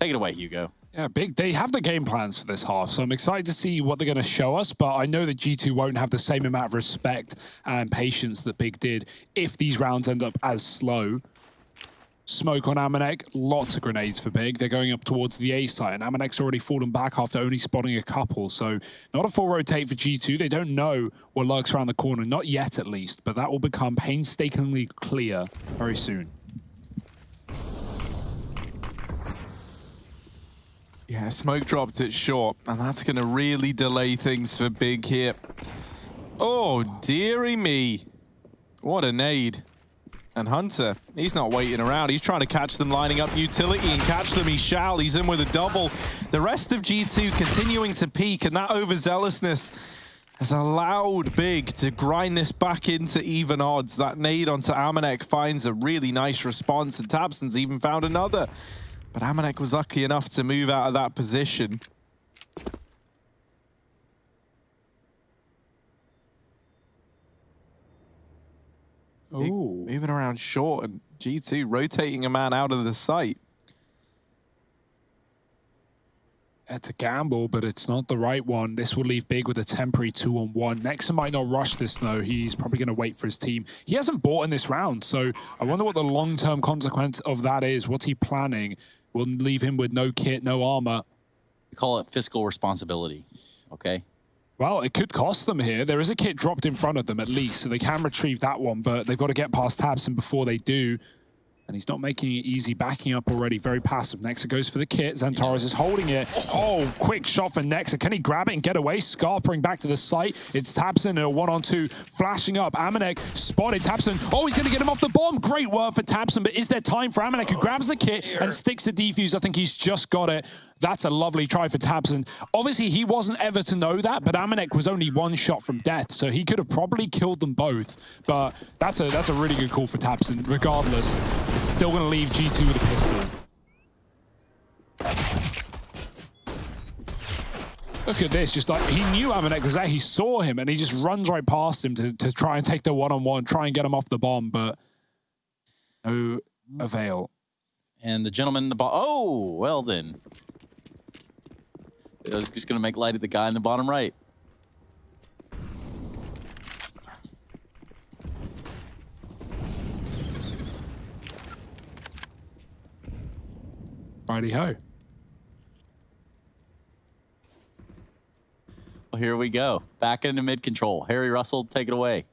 Take it away, Hugo. Yeah, big. They have the game plans for this half, so I'm excited to see what they're going to show us. But I know that G2 won't have the same amount of respect and patience that Big did if these rounds end up as slow. Smoke on Amanek, lots of grenades for Big. They're going up towards the A site, and Amanek's already fallen back after only spotting a couple. So not a full rotate for G2. They don't know what lurks around the corner, not yet at least, but that will become painstakingly clear very soon. Yeah, smoke dropped it short, and that's going to really delay things for Big here. Oh, dearie me. What a nade. And Hunter, he's not waiting around. He's trying to catch them lining up utility and catch them. He shall. He's in with a double. The rest of G2 continuing to peak, and that overzealousness has allowed Big to grind this back into even odds. That nade onto Amanek finds a really nice response, and tabseN's even found another. But Amanek was lucky enough to move out of that position. Ooh. moving around short and G2 rotating a man out of the site. It's a gamble, but it's not the right one. This will leave Big with a temporary two-on-one. Nexon might not rush this, though. He's probably going to wait for his team. He hasn't bought in this round, so I wonder what the long-term consequence of that is. What's he planning? Will leave him with no kit, no armor. We call it fiscal responsibility. Okay. Well, it could cost them here. There is a kit dropped in front of them at least, so they can retrieve that one, but they've got to get past tabseN before they do. And he's not making it easy, backing up already, very passive. Nexa goes for the kit. Xantares is holding it. Oh, quick shot for Nexa. Can he grab it and get away? Scarpering back to the site. It's tabseN in a one-on-two, flashing up. Amanek spotted tabseN. Oh, he's going to get him off the bomb. Great work for tabseN, but is there time for Amanek, who grabs the kit and sticks the defuse? I think he's just got it. That's a lovely try for tabseN. Obviously, he wasn't ever to know that, but Amanek was only one shot from death, so he could have probably killed them both. But that's a that's a really good call for tabseN. Regardless, it's still going to leave G2 with a pistol. Look at this, just like he knew Amanek was there, he saw him, and he just runs right past him to, to try and take the one-on-one, try and get him off the bomb, but no avail. And the gentleman in the bottom. Oh, well then. I was just going to make light of the guy in the bottom right. Righty ho. Well, here we go. Back into mid control. Harry Russell, take it away.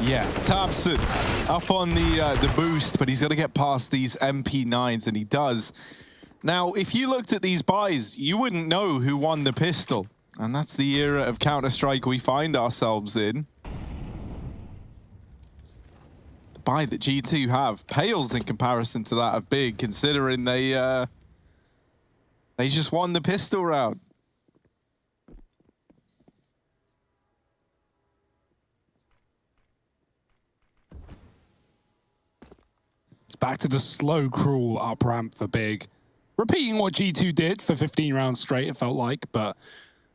Yeah, Thompson up on the uh, the boost, but he's going to get past these MP9s, and he does. Now, if you looked at these buys, you wouldn't know who won the pistol. And that's the era of Counter-Strike we find ourselves in. The buy that G2 have pales in comparison to that of Big, considering they uh, they just won the pistol round. It's back to the slow crawl up ramp for Big. Repeating what G2 did for 15 rounds straight, it felt like, but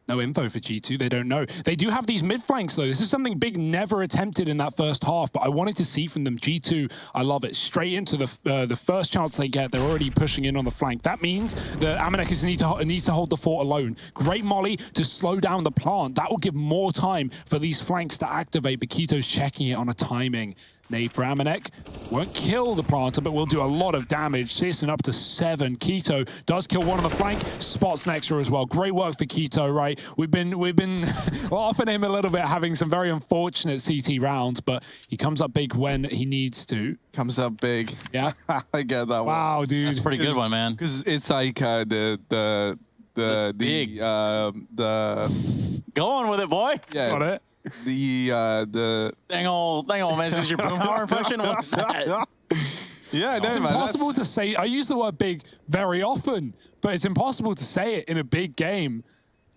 no info for G2. They don't know. They do have these mid flanks, though. This is something Big never attempted in that first half, but I wanted to see from them. G2, I love it. Straight into the uh, the first chance they get, they're already pushing in on the flank. That means that Amanekis need to, needs to hold the fort alone. Great molly to slow down the plant. That will give more time for these flanks to activate, but k1to's checking it on a timing. Nade for Amanek. Won't kill the planter, but will do a lot of damage. syrsoN up to seven. k1to does kill one on the flank. Spots next Nextra as well. Great work for k1to, right? We've been we've been laughing him a little bit, having some very unfortunate CT rounds, but he comes up big when he needs to. Comes up big. Yeah. I get that one. Wow, dude. That's a pretty good one, man. Because it's like uh, the the the That's the big. um, the Go on with it, boy. yeah Got it. The uh, the Dang old, dang old man. This is your boomhauer impression? What's that? yeah no It's man, impossible that's- to say. I use the word big very often, but it's impossible to say it in a big game.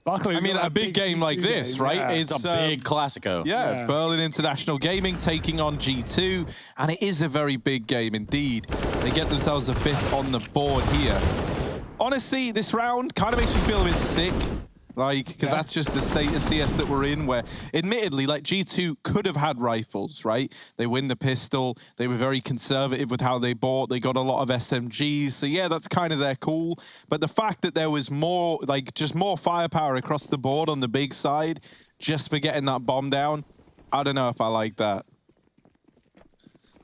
Luckily, I mean got a big game like G2 this game. right Yeah. it's It's a um, big classico. yeah, Yeah. Berlin International Gaming taking on G2, and it is a very big game indeed. They get themselves a fifth on the board here. Honestly, this round kind of makes me feel a bit sick. Like, because Yeah. that's just the state of CS that we're in, where admittedly, like G2 could have had rifles, right? They win the pistol. They were very conservative with how they bought. They got a lot of SMGs. So, yeah, that's kind of their cool. But the fact that there was more, like, just more firepower across the board on the big side, just for getting that bomb down, I don't know if I like that.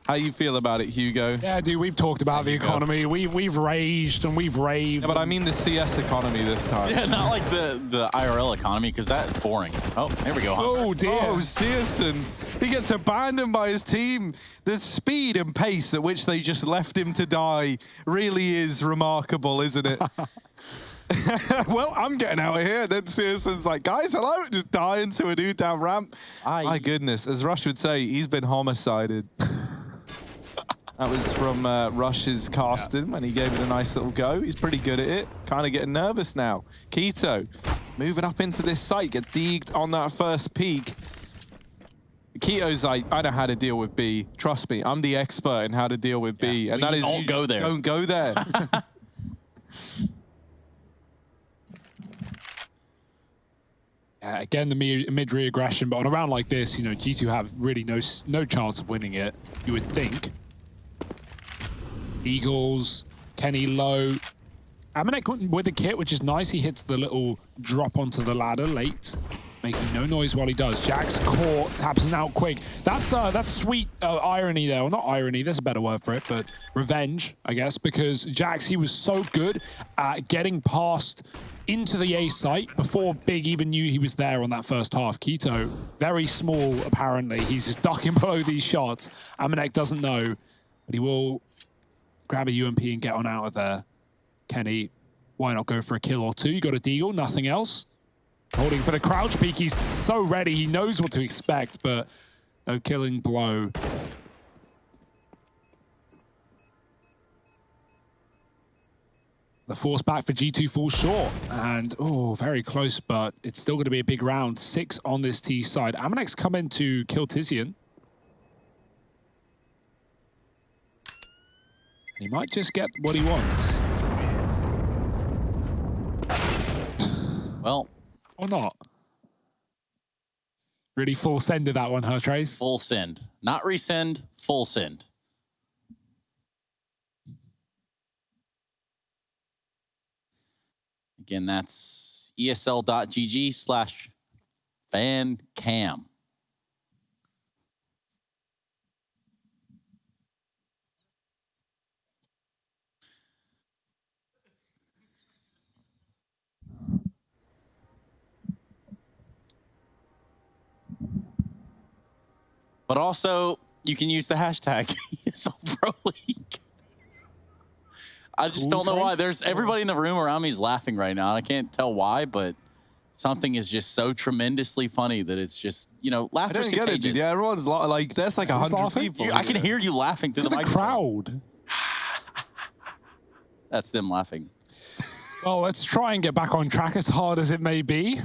How you feel about it, Hugo? Yeah, dude, we've talked about the economy. We we've raged and we've raved. Yeah, but I mean the CS economy this time. Yeah, not like the, the IRL economy, because that is boring. Oh, there we go. Hunter. oh dear. Oh, syrsoN. He gets abandoned by his team. The speed and pace at which they just left him to die really is remarkable, isn't it? well, I'm getting out of here. Then syrsoN's like, guys, hello. Just die into a new down ramp. Aye. My goodness. As Rush would say, he's been homicided. that was from uh, Rush's casting when he gave it a nice little go. He's pretty good at it. Kind of getting nervous now. k1to moving up into this site, gets deeged on that first peak. k1to's like, I know how to deal with B. Trust me, I'm the expert in how to deal with B. and we that is don't go there. Don't go there. Yeah, again, the mi- mid re-aggression, but on a round like this, you know, G2 have really no no chance of winning it. You would think. Eagles, Kenny low. Amanek with a kit, which is nice. He hits the little drop onto the ladder late, making no noise while he does. JaCkz caught, taps him out quick. That's uh, that's sweet uh, irony there, or not irony. There's a better word for it, but revenge, I guess, because JaCkz he was so good at getting past into the A site before Big even knew he was there on that first half. k1to, very small apparently. He's just ducking below these shots. Amanek doesn't know, but he will grab a UMP and get on out of there. Kenny, why not go for a kill or two? You got a deagle, nothing else. Holding for the crouch peek. He's so ready. He knows what to expect, but no killing blow. The force back for G2 falls short. And, oh, very close, but it's still going to be a big round. Six on this T side. Amanek's come in to kill Tizian. He might just get what he wants. Well, Or not? Really full send to that one, huh, Trace? full send. Not resend, full send. Again, that's esl.gg slash fan cam. But also, you can use the hashtag ESL Pro League. I just don't know why. There's everybody in the room around me is laughing right now. I can't tell why, but something is just so tremendously funny that it's just you know I laughter's don't get it, dude. Yeah, everyone's like, there's like a hundred people. You- I can hear you laughing through Look the, the crowd. That's them laughing. Well, let's try and get back on track as hard as it may be.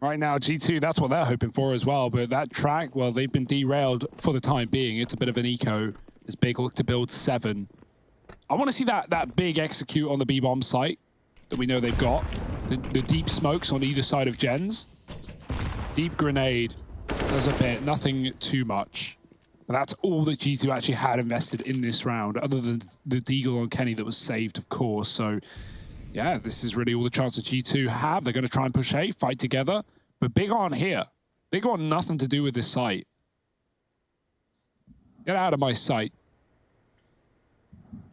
Right now, G2, that's what they're hoping for as well. But that track, well, they've been derailed for the time being. It's a bit of an eco. This big look to build seven. I want to see that that big execute on the B-bomb site that we know they've got. The, the deep smokes on either side of Gens. Deep grenade does a bit, nothing too much. But that's all that G2 actually had invested in this round, other than the Deagle on Kenny that was saved, of course. So, yeah, this is really all the chance that G2 have. They're going to try and push A, fight together. But Big on here. Big on nothing to do with this site. Get out of my sight.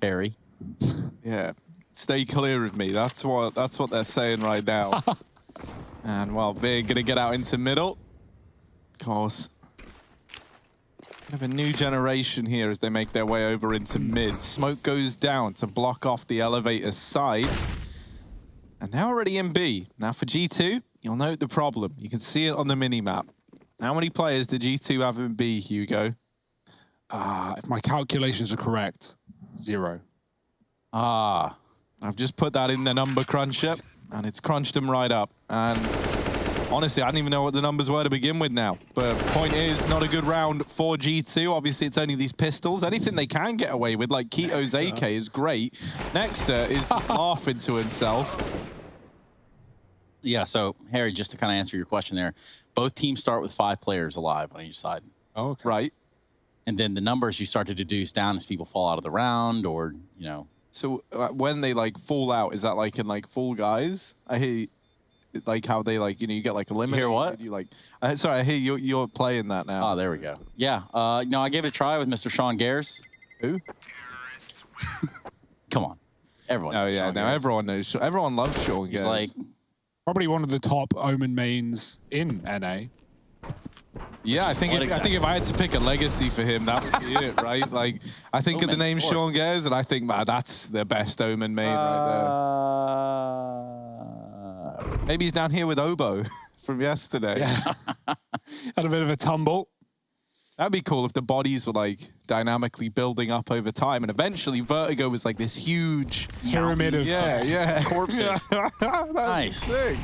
Harry. Yeah. Stay clear of me. That's what that's what they're saying right now. and well, big gonna get out into middle. Of course. We have a new generation here as they make their way over into mid. Smoke goes down to block off the elevator side. And they're already in B. Now for G2, you'll note the problem. You can see it on the mini-map. How many players did G2 have in B, Hugo? Uh, if my calculations are correct, zero. Ah, I've just put that in the number cruncher, and it's crunched them right up. And honestly, I don't even know what the numbers were to begin with now. But point is, not a good round for G2. Obviously, it's only these pistols. Anything they can get away with, like k1to's AK, is great. Nexa is laughing to himself. Yeah. So Harry, just to kind of answer your question there, both teams start with five players alive on each side. Oh, okay. Right. and then the numbers you start to deduce down as people fall out of the round or you know So uh, when they like fall out, is that like in like Fall Guys? I hear like how they like you know you get like a limit eliminated. what? You like uh, sorry, I hear you you're playing that now. oh there we go yeah uh no i gave it a try with mr sean gares Who? come on everyone Oh yeah, Sean now Gares. everyone knows. Everyone loves Sean. he's Gares. like Probably one of the top Omen mains in NA. Yeah, I think if, I think if I had to pick a legacy for him, that would be it, right? Like, I think of the name of. Sean Gares, and I think, man, that's the best Omen right uh, there. Maybe he's down here with Obo from yesterday. Had a bit of a tumble. That'd be cool if the bodies were like dynamically building up over time, and eventually Vertigo was like this huge Pyramid of Yeah, yeah. Corpses. That'd Nice. Sick.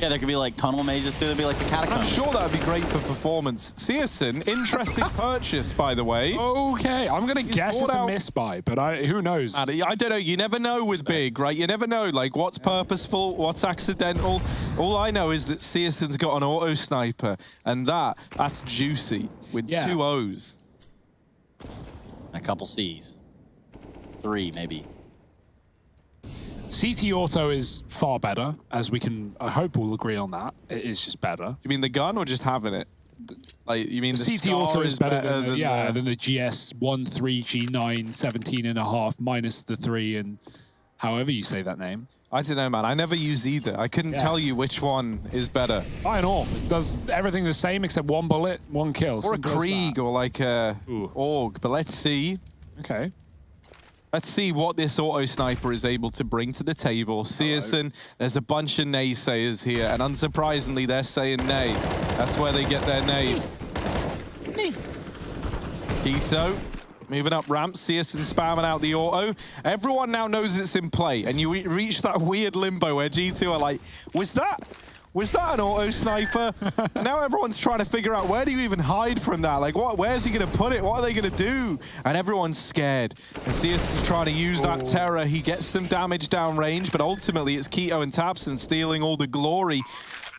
Yeah there could be like tunnel mazes too there'd be like the catacombs. I'm sure that'd be great for performance. syrsoN, interesting purchase, by the way. Okay, I'm gonna guess bought it's a out- miss buy, but I who knows? Man, I don't know. You never know with big, right? You never know, like what's purposeful, what's accidental. All I know is that syrsoN's got an auto sniper, and that that's juicy with Yeah. two O's. a couple c's three maybe CT Auto is far better, as we can. I hope we'll agree on that. It is just better. You mean the gun or just having it? Like you mean the CT Auto is better, than, the, yeah, the- than the GS 1 3 G9 17 and a half minus the 3 and however you say that name. I don't know, man. I never use either. I couldn't Yeah. tell you which one is better. Iron Orb. It does everything the same except one bullet, one kill. Or a Krieg or like a Ooh. Org. But let's see. Okay. Let's see what this auto sniper is able to bring to the table. syrsoN, there's a bunch of naysayers here, and unsurprisingly, they're saying nay. That's where they get their name. nay. k1to, moving up ramp, syrsoN spamming out the auto. Everyone now knows it's in play, and you re- reach that weird limbo where G2 are like, was that... Was that an auto sniper? now everyone's trying to figure out where do you even hide from that? Like, what? Where's he going to put it? What are they going to do? And everyone's scared. And syrsoN's trying to use that oh. terror. He gets some damage down range, but ultimately it's k1to and tabseN stealing all the glory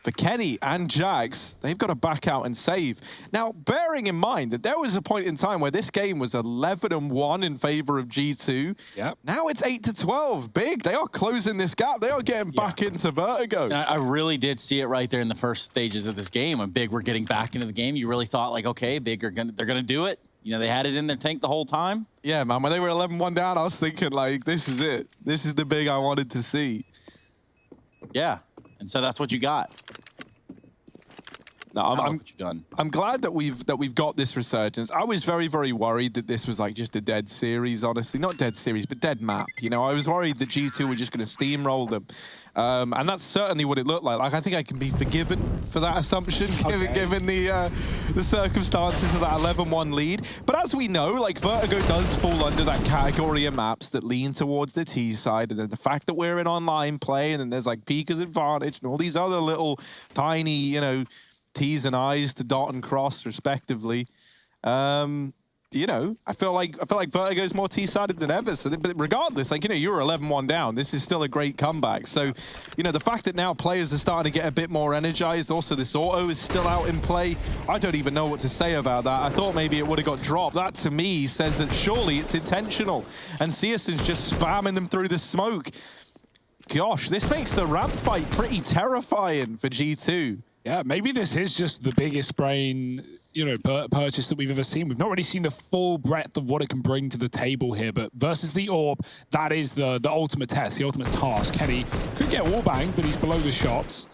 for Kenny and JaCkz, they've got to back out and save. Now, bearing in mind that there was a point in time where this game was 11 and 1 in favor of G2. Yep. Now it's 8 to 12. Big. They are closing this gap. They are getting back into Vertigo. And I, I really did see it right there in the first stages of this game. When Big were getting back into the game, you really thought like, okay, Big are gonna they're gonna do it. You know, they had it in their tank the whole time. Yeah, man. When they were 11-1 down, I was thinking like, this is it. This is the big I wanted to see. Yeah. And so that's what you got. No, I'm, I'm, look what you've done. I'm glad that we've that we've got this resurgence. I was very very worried that this was like just a dead series. Honestly, not dead series, but dead map. You know, I was worried that G2 were just going to steamroll them, um, and that's certainly what it looked like. Like I think I can be forgiven for that assumption, given Okay. given the uh, the circumstances of that 11-1 lead. But as we know, like Vertigo does fall under that category of maps that lean towards the T side, and then the fact that we're in online play, and then there's like Pika's advantage and all these other little tiny, you know. T's and I's to dot and cross respectively. Um, you know, I feel like I feel like Vertigo's more T-sided than ever. So, but regardless, like you know, you were 11-1 down. This is still a great comeback. So, you know, the fact that now players are starting to get a bit more energized. Also, this auto is still out in play. I don't even know what to say about that. I thought maybe it would have got dropped. That to me says that surely it's intentional. And syrsoN's just spamming them through the smoke. Gosh, this makes the ramp fight pretty terrifying for G2. Yeah, maybe this is just the biggest brain, you know, purchase that we've ever seen. We've not really seen the full breadth of what it can bring to the table here, but versus the Orb, that is the, the ultimate test, the ultimate task. Kenny could get wallbang, but he's below the shots.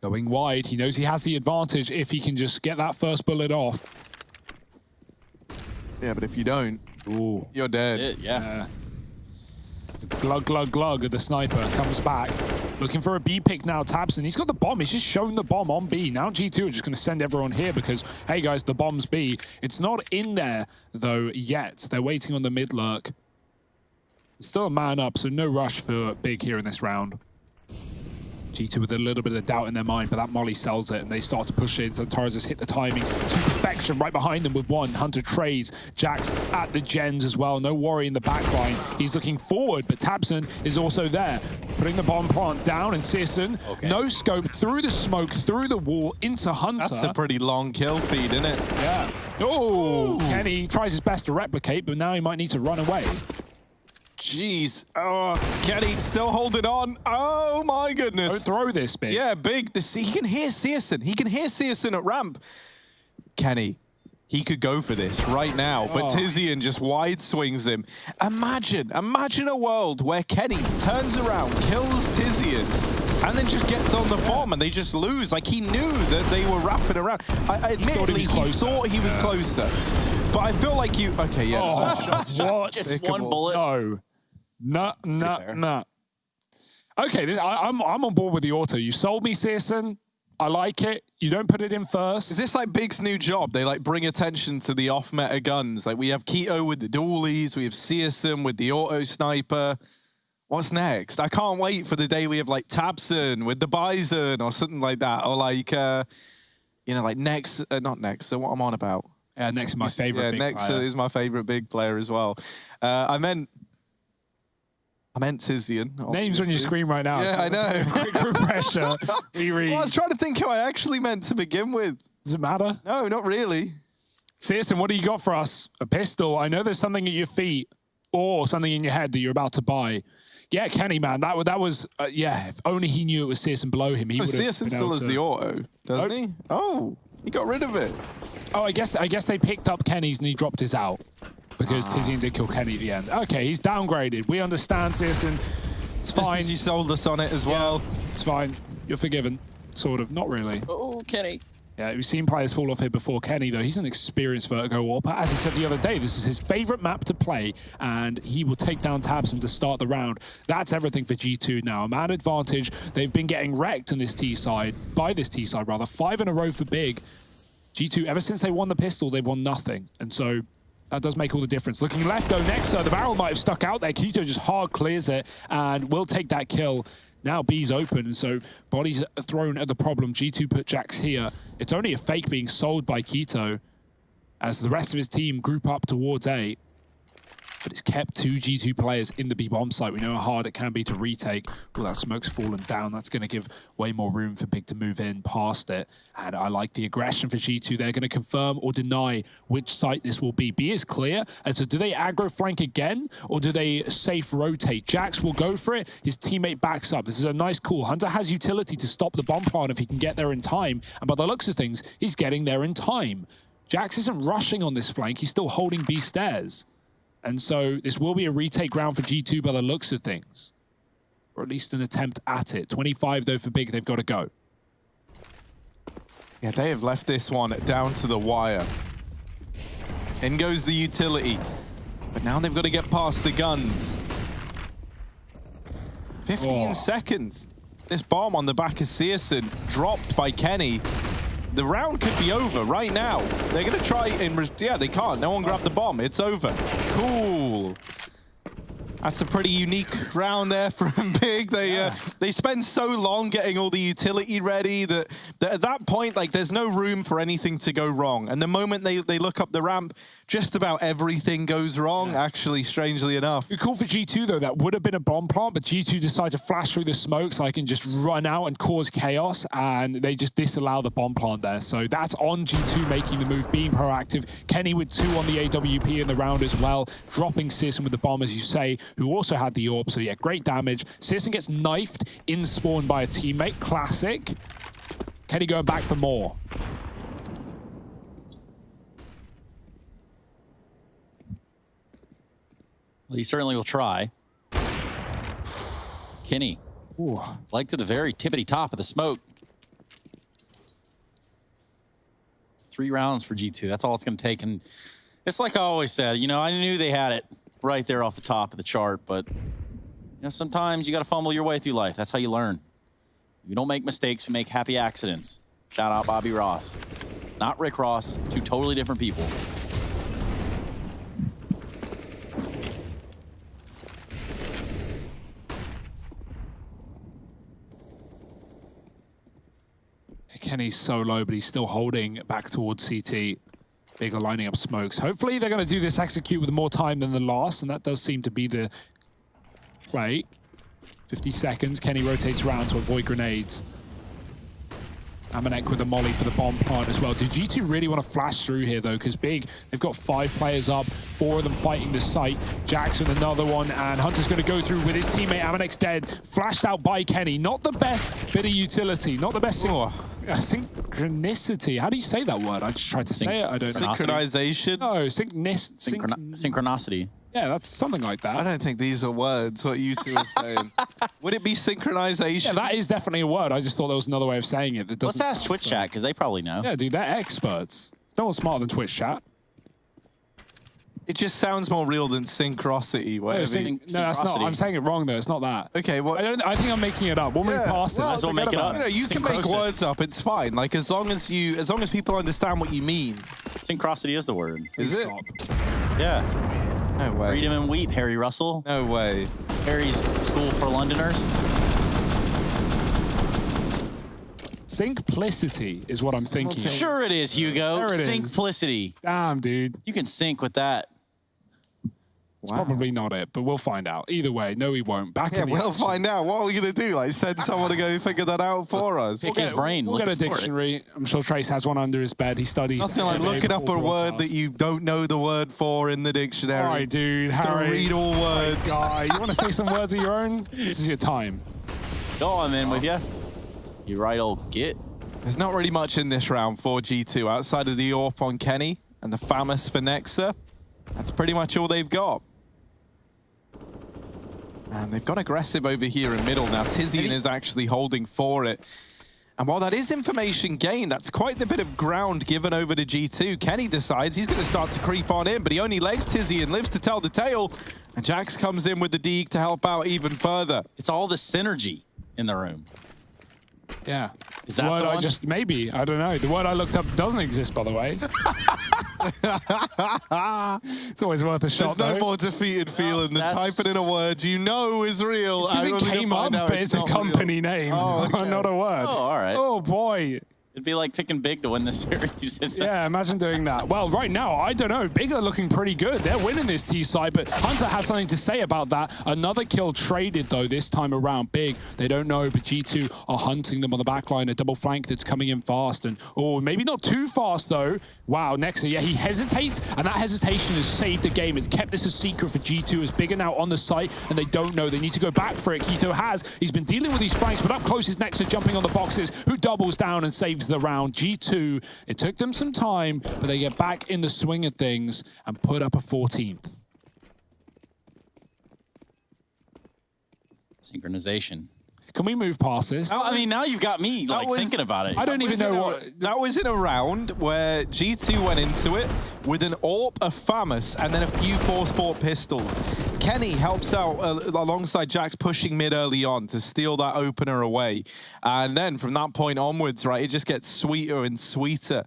Going wide, he knows he has the advantage if he can just get that first bullet off. Yeah, but if you don't, Ooh. you're dead. That's it, yeah. Uh, glug, glug, glug of the sniper comes back. Looking for a B pick now, tabseN. He's got the bomb. He's just shown the bomb on B. Now G2 are just going to send everyone here because, hey guys, the bomb's B. It's not in there, though, yet. They're waiting on the mid lurk. Still a man up, so no rush for Big here in this round. G2 with a little bit of doubt in their mind, but that Molly sells it, and they start to push in. Xantares has hit the timing to perfection right behind them with one. Hunter trades. JaCkz at the gens as well. No worry in the back line. He's looking forward, but tabseN is also there. Putting the bomb plant down, and syrsoN, Okay. no scope, through the smoke, through the wall, into Hunter. That's a pretty long kill feed, isn't it? yeah. Oh, Kenny tries his best to replicate, but now he might need to run away. Jeez. Oh, Kenny still holding on. Oh, my Don't goodness. throw this big. Yeah, big. This, he can hear syrsoN. He can hear syrsoN at ramp. Kenny, he could go for this right now, but Oh. Tizian just wide swings him. Imagine, imagine a world where Kenny turns around, kills Tizian, and then just gets on the bomb and they just lose. Like he knew that they were wrapping around. I, I admittedly, was he closer. thought he was Yeah. closer. But I feel like you. Okay, yeah. Oh, what? Just one bullet. No. No, no, no. Okay, this, I, I'm, I'm on board with the auto. You sold me, syrsoN. I like it. You don't put it in first. Is this like Big's new job? They like bring attention to the off-meta guns. Like we have k1to with the dualies, we have syrsoN with the auto sniper. What's next? I can't wait for the day we have like tabseN with the Bison or something like that, or like uh, you know, like next, uh, not next. So what I'm on about? yeah, next is my favorite. yeah, big Nex player. is my favorite big player as well. Uh, I meant, I meant Tizian. Names on your screen right now. Yeah, I know. Quick refresher. Reread. Well, I was trying to think who I actually meant to begin with. Does it matter? No, not really. syrsoN, what do you got for us? A pistol. I know there's something at your feet or something in your head that you're about to buy. Yeah, Kenny, man, that that was uh, yeah. If only he knew it was syrsoN below him, he Oh, would have. syrsoN still has to- the auto, doesn't Oh. he? Oh, he got rid of it. Oh, I guess I guess they picked up Kenny's and he dropped his out because Ah. Tizian did kill Kenny at the end. Okay, he's downgraded. We understand, syrsoN. It's fine. you sold us on it as well. It's fine. You're forgiven. Sort of. Not really. Oh, Kenny. Yeah, we've seen players fall off here before. Kenny, though, he's an experienced Vertigo AWPer. As he said the other day, this is his favorite map to play, and he will take down tabseN to start the round. That's everything for G2 now. A man advantage. They've been getting wrecked on this T side, by this T side, rather. Five in a row for Big. G2, ever since they won the pistol, they've won nothing. And so that does make all the difference. Looking left, though, Nexa, uh, the barrel might have stuck out there. k1to just hard clears it and will take that kill. Now B's open, so bodies thrown at the problem. G2 put JaCkz here. It's only a fake being sold by k1to as the rest of his team group up towards A but it's kept two G2 players in the B bomb site. We know how hard it can be to retake. Well, that smoke's fallen down. That's going to give way more room for Big to move in past it. And I like the aggression for G2. They're going to confirm or deny which site this will be. B is clear. And so do they aggro flank again or do they safe rotate? JaCkz will go for it. His teammate backs up. This is a nice call. Hunter has utility to stop the bomb plant if he can get there in time. And by the looks of things, he's getting there in time. JaCkz isn't rushing on this flank. He's still holding B stairs. And so this will be a retake round for G2 by the looks of things. Or at least an attempt at it. 25 though for Big, they've got to go. Yeah, they have left this one down to the wire. In goes the utility. But now they've got to get past the guns. 15 Oh. seconds. This bomb on the back of syrsoN dropped by Kenny. The round could be over right now. They're going to try and... Yeah, they can't. No one grabbed the bomb. It's over. Cool. That's a pretty unique round there from Big. They uh, they spend so long getting all the utility ready that, that at that point, like, there's no room for anything to go wrong. And the moment they, they look up the ramp, just about everything goes wrong, actually, strangely enough. Good call for G2 though. That would have been a bomb plant, but G2 decided to flash through the smoke so I can just run out and cause chaos, and they just disallow the bomb plant there. So that's on G2 making the move, being proactive. Kenny with two on the AWP in the round as well, dropping syrsoN with the bomb, as you say, who also had the AWP. So yeah, great damage. syrsoN gets knifed in spawn by a teammate. Classic. Kenny going back for more. Well, he certainly will try. Kenny, Ooh. like to the very tippity top of the smoke. Three rounds for G2. That's all it's going to take. And it's like I always said, you know, I knew they had it right there off the top of the chart, but you know, sometimes you got to fumble your way through life. That's how you learn. You don't make mistakes, you make happy accidents. Shout out Bobby Ross. Not Rick Ross, two totally different people. Kenny's so low, but he's still holding back towards CT. Big are lining up smokes. Hopefully they're going to do this execute with more time than the last, and that does seem to be the play. 50 seconds. Kenny rotates around to avoid grenades. Amanek with a molly for the bomb plant as well. Did G2 really want to flash through here, though? Because Big, they've got five players up, four of them fighting the site. Jackson another one, and Hunter's going to go through with his teammate. Amanek's dead, flashed out by Kenny. Not the best bit of utility, not the best Oh. Synchronicity. How do you say that word? I just tried to say it. I don't know. Synchronization? No, synchronis- synch- Synchron- synchronicity. yeah, that's something like that. I don't think these are words, what you two are saying. Would it be synchronization? yeah, that is definitely a word. I just thought there was another way of saying it that Let's ask Twitch so- chat because they probably know. Yeah, dude, they're experts. No one's smarter than Twitch chat. It just sounds more real than synchronicity. No, Whatever. syn- no, that's not. I'm saying it wrong though. It's not that. Okay, well, I, don't, I think I'm making it up. We'll move Yeah, past it. well, Let's we'll forget make it about up. you know, you can make Syncrosis. words up. It's fine. Like as long as you, as long as people understand what you mean. Synchronicity is the word. Is it? Stop. Yeah. No way. Read him and weep, Harry Russell. No way. Harry's School for Londoners. Simplicity is what I'm thinking. Sure it is, Hugo. There it is. Simplicity. Damn, dude. You can sync with that. It's probably not it, but we'll find out. Either way, no, we won't. Back Yeah, in the we'll action. find out. What are we gonna do? Like send someone to go figure that out for us? Pick his brain. We'll get a looking for it. dictionary. I'm sure Trace has one under his bed. He studies. Nothing like looking up a before word that you don't know the word for in the dictionary. All right, dude. Just gonna Harry. read all oh words. Guy, you want to say some words of your own? This is your time. Go on then with you. You right old git. There's not really much in this round for G2 outside of the AWP on Kenny and the FAMAS for Nexa. That's pretty much all they've got. And they've got aggressive over here in middle now. Tizian is actually holding for it. And while that is information gained, that's quite the bit of ground given over to G2. Kenny decides he's going to start to creep on in, but he only legs Tizian, lives to tell the tale. And JaCkz comes in with the Deeg to help out even further. It's all the synergy in the room. Yeah. Is that word the I just maybe I don't know. The word I looked up doesn't exist, by the way. It's always worth a shot, There's no though. more defeated feeling than typing in a word you know is real. It's Because and it came up, but it's a not real. company name, Oh, okay. not a word. Oh, all right. Oh, boy. It'd be like picking big to win this series. Yeah, imagine doing that. Well, right now, I don't know. Big are looking pretty good. They're winning this T side, but Hunter has something to say about that. Another kill traded, though, this time around. Big, they don't know, but G2 are hunting them on the back line. A double flank that's coming in fast. And, oh, maybe not too fast, though. Wow, Nexa, yeah, he hesitates, and that hesitation has saved the game. It's kept this a secret for G2 as Big now on the site, and they don't know. They need to go back for it. k1to has. He's been dealing with these flanks, but up close is Nexa jumping on the boxes, who doubles down and saves the round. G2, it took them some time, but they get back in the swing of things and put up a 14th. synchronization. Can we move past this? I mean, now you've got me like was- thinking about it. I don't even know a- what. That was in a round where G2 went into it with an AWP, a FAMAS, and then a few four-sport pistols. Kenny helps out uh, alongside JaCkz pushing mid early on to steal that opener away. And then from that point onwards, right, it just gets sweeter and sweeter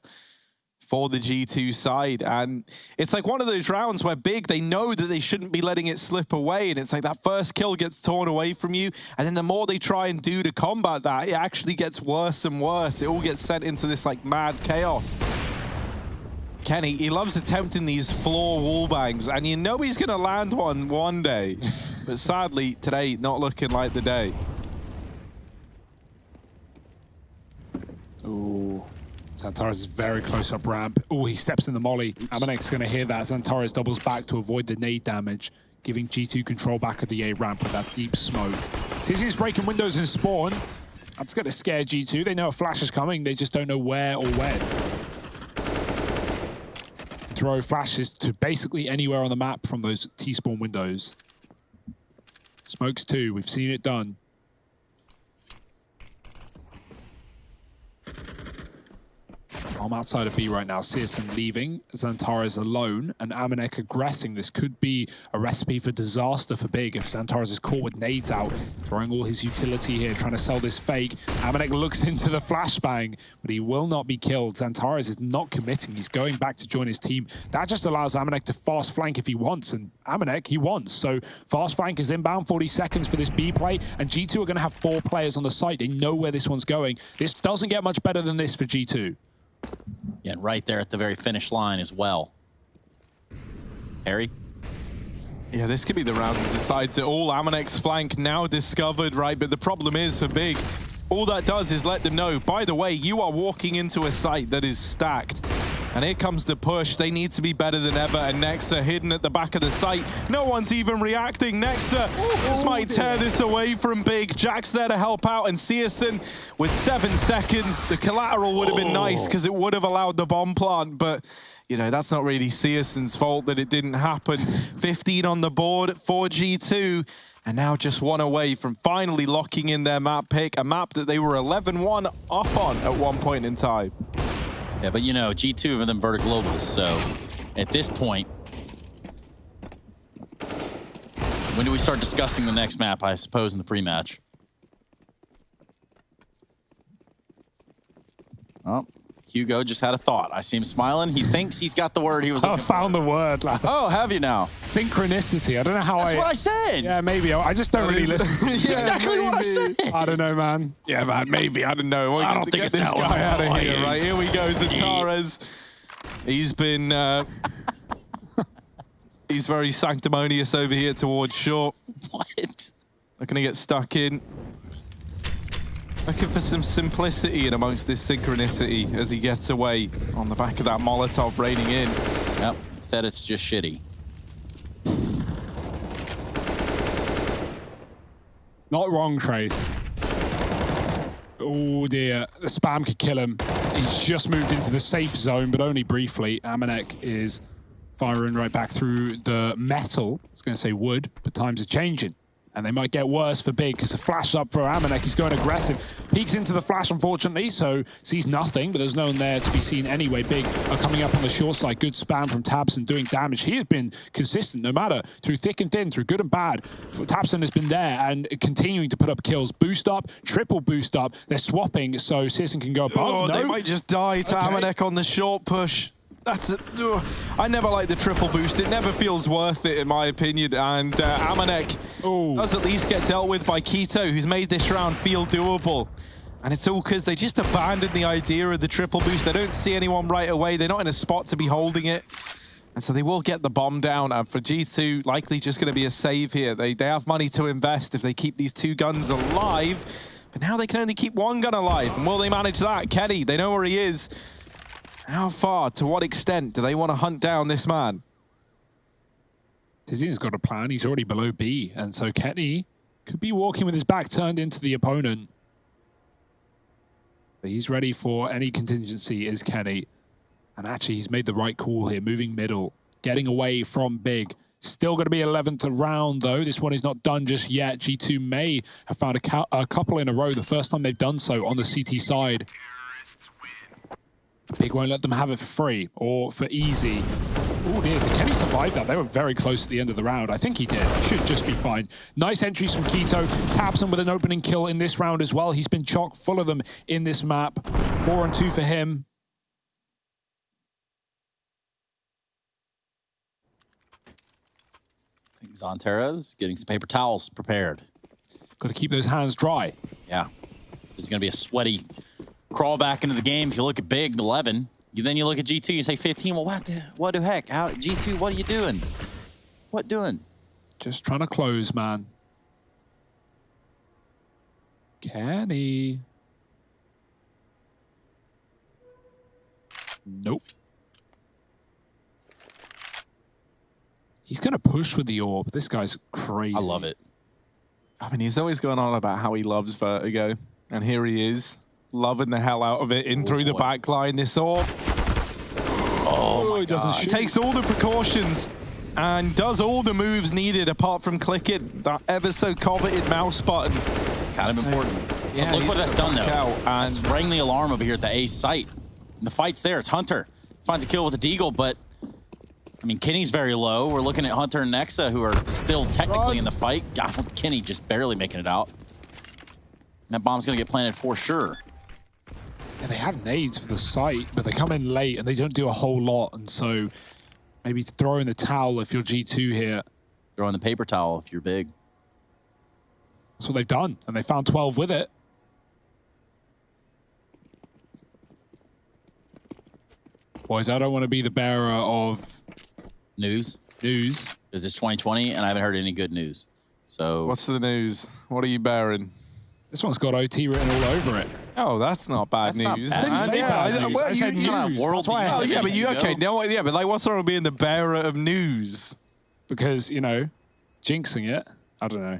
for the G2 side. And it's like one of those rounds where big, they know that they shouldn't be letting it slip away. And it's like that first kill gets torn away from you. And then the more they try and do to combat that, it actually gets worse and worse. It all gets sent into this like mad chaos. Kenny, he loves attempting these floor wall bangs, and you know he's going to land one one day. but sadly, today, not looking like the day. Ooh. Xantares is very close up ramp. Oh, he steps in the molly. Amanek's going to hear that. Xantares doubles back to avoid the nade damage, giving G2 control back of the A ramp with that deep smoke. Tizian's breaking windows in spawn. That's going to scare G2. They know a flash is coming. They just don't know where or when. Throw flashes to basically anywhere on the map from those T-spawn windows. Smokes too. We've seen it done. I'm outside of B right now. syrsoN leaving. Xantares alone. And Amanek aggressing. This could be a recipe for disaster for Big if Xantares is caught with nades out. Throwing all his utility here, trying to sell this fake. Amanek looks into the flashbang, but he will not be killed. Xantares is not committing. He's going back to join his team. That just allows Amanek to fast flank if he wants. And Amanek, he wants. So fast flank is inbound, 40 seconds for this B play. And G2 are going to have four players on the site. They know where this one's going. This doesn't get much better than this for G2. Yeah, and right there at the very finish line as well. Harry? Yeah, this could be the round that decides it all. Amanek's flank now discovered, right? But the problem is for Big, all that does is let them know, by the way, you are walking into a site that is stacked. And here comes the push. They need to be better than ever. And Nexa hidden at the back of the site. No one's even reacting. Nexa, this might tear this away from Big. Jack's there to help out. And syrsoN with seven seconds. The collateral would have been nice because it would have allowed the bomb plant. But, you know, that's not really syrsoN's fault that it didn't happen. 15 on the board 4G2. And now just one away from finally locking in their map pick. A map that they were 11-1 up on at one point in time. Yeah, but you know, G2 of them Vertic Globals, so at this point, when do we start discussing the next map, I suppose, in the pre-match? Oh, Hugo just had a thought. I see him smiling. He thinks he's got the word he was I looking for. found the word. Like, Oh, have you now? synchronicity. I don't know how That's I. what I said. Yeah, maybe. I just don't really listen. That's exactly what I said. I don't know, man. Yeah, man, maybe. I don't know. We're I going don't to think get it's this that guy out of here, right? Here we go, Xantares. He's been... Uh, he's very sanctimonious over here towards short. What? Looking to get stuck in. Looking for some simplicity in amongst this synchronicity as he gets away on the back of that Molotov raining in. Yep. Instead, it's just shitty. Not wrong, Trace. Oh dear, the spam could kill him. He's just moved into the safe zone, but only briefly. Amanek is firing right back through the metal. I was going to say wood, but times are changing. And they might get worse for Big because the flash up for Amanek. He's going aggressive. Peeks into the flash, unfortunately, so sees nothing, but there's no one there to be seen anyway. Big are coming up on the short side. Good spam from tabseN doing damage. He has been consistent no matter through thick and thin, through good and bad. tabseN has been there and continuing to put up kills. Boost up, triple boost up. They're swapping so syrsoN can go above. Oh, no. they might just die to Okay. Amanek on the short push. That's a, ugh. I never like the triple boost. It never feels worth it, in my opinion. And uh, Amanek Ooh. does at least get dealt with by k1to, who's made this round feel doable. And it's all because they just abandoned the idea of the triple boost. They don't see anyone right away. They're not in a spot to be holding it. And so they will get the bomb down. And for G2, likely just going to be a save here. They, they have money to invest if they keep these two guns alive. But now they can only keep one gun alive. And will they manage that? Kenny, they know where he is. How far, to what extent do they want to hunt down this man? Tizian's got a plan. He's already below B. And so Kenny could be walking with his back turned into the opponent. But he's ready for any contingency, is Kenny. And actually, he's made the right call here, moving middle, getting away from Big. Still going to be 11th round, though. This one is not done just yet. G2 may have found a, a couple in a row, the first time they've done so on the CT side. Big won't let them have it for free or for easy. Oh dear, did Kenny survive that? They were very close at the end of the round. I think he did. Should just be fine. Nice entries from k1to. him with an opening kill in this round as well. He's been chock full of them in this map. Four and two for him. I think Zonterra's getting some paper towels prepared. Got to keep those hands dry. Yeah. This is going to be a sweaty crawl back into the game. If you look at Big, 11. You, then you look at G2, you say 15. Well, what the, what the heck? How, G2, what are you doing? What doing? Just trying to close, man. Kenny. Nope. He's going to push with the AWP. This guy's crazy. I love it. I mean, he's always going on about how he loves Vertigo. And here he is, loving the hell out of it, in Oh, through the boy. back line. This AWP Oh, he doesn't shoot. takes all the precautions and does all the moves needed apart from clicking that ever so coveted mouse button. Kind of important. Yeah, But look what that's done, though. watch out, That's and- rang the alarm over here at the A site. And the fight's there. It's Hunter. Finds a kill with the Deagle, but I mean, Kenny's very low. We're looking at Hunter and Nexa, who are still technically in the fight. God, Kenny just barely making it out. And that bomb's going to get planted for sure. Yeah, they have nades for the site, but they come in late and they don't do a whole lot. And so maybe throw in the towel if you're G2 here. Throw in the paper towel if you're big. That's what they've done. And they found 12 with it. Boys, I don't want to be the bearer of News, news. because it's 2020 and I haven't heard any good news. So What's the news? What are you bearing? This one's got OT written all over it. Oh, that's not bad That's not news. bad. I didn't say yeah, bad I- news. well, I you- said you- news. World That's Oh, yeah, but you There okay? go. No, yeah, but like, what's wrong with being the bearer of news? because, you know, jinxing it. I don't know.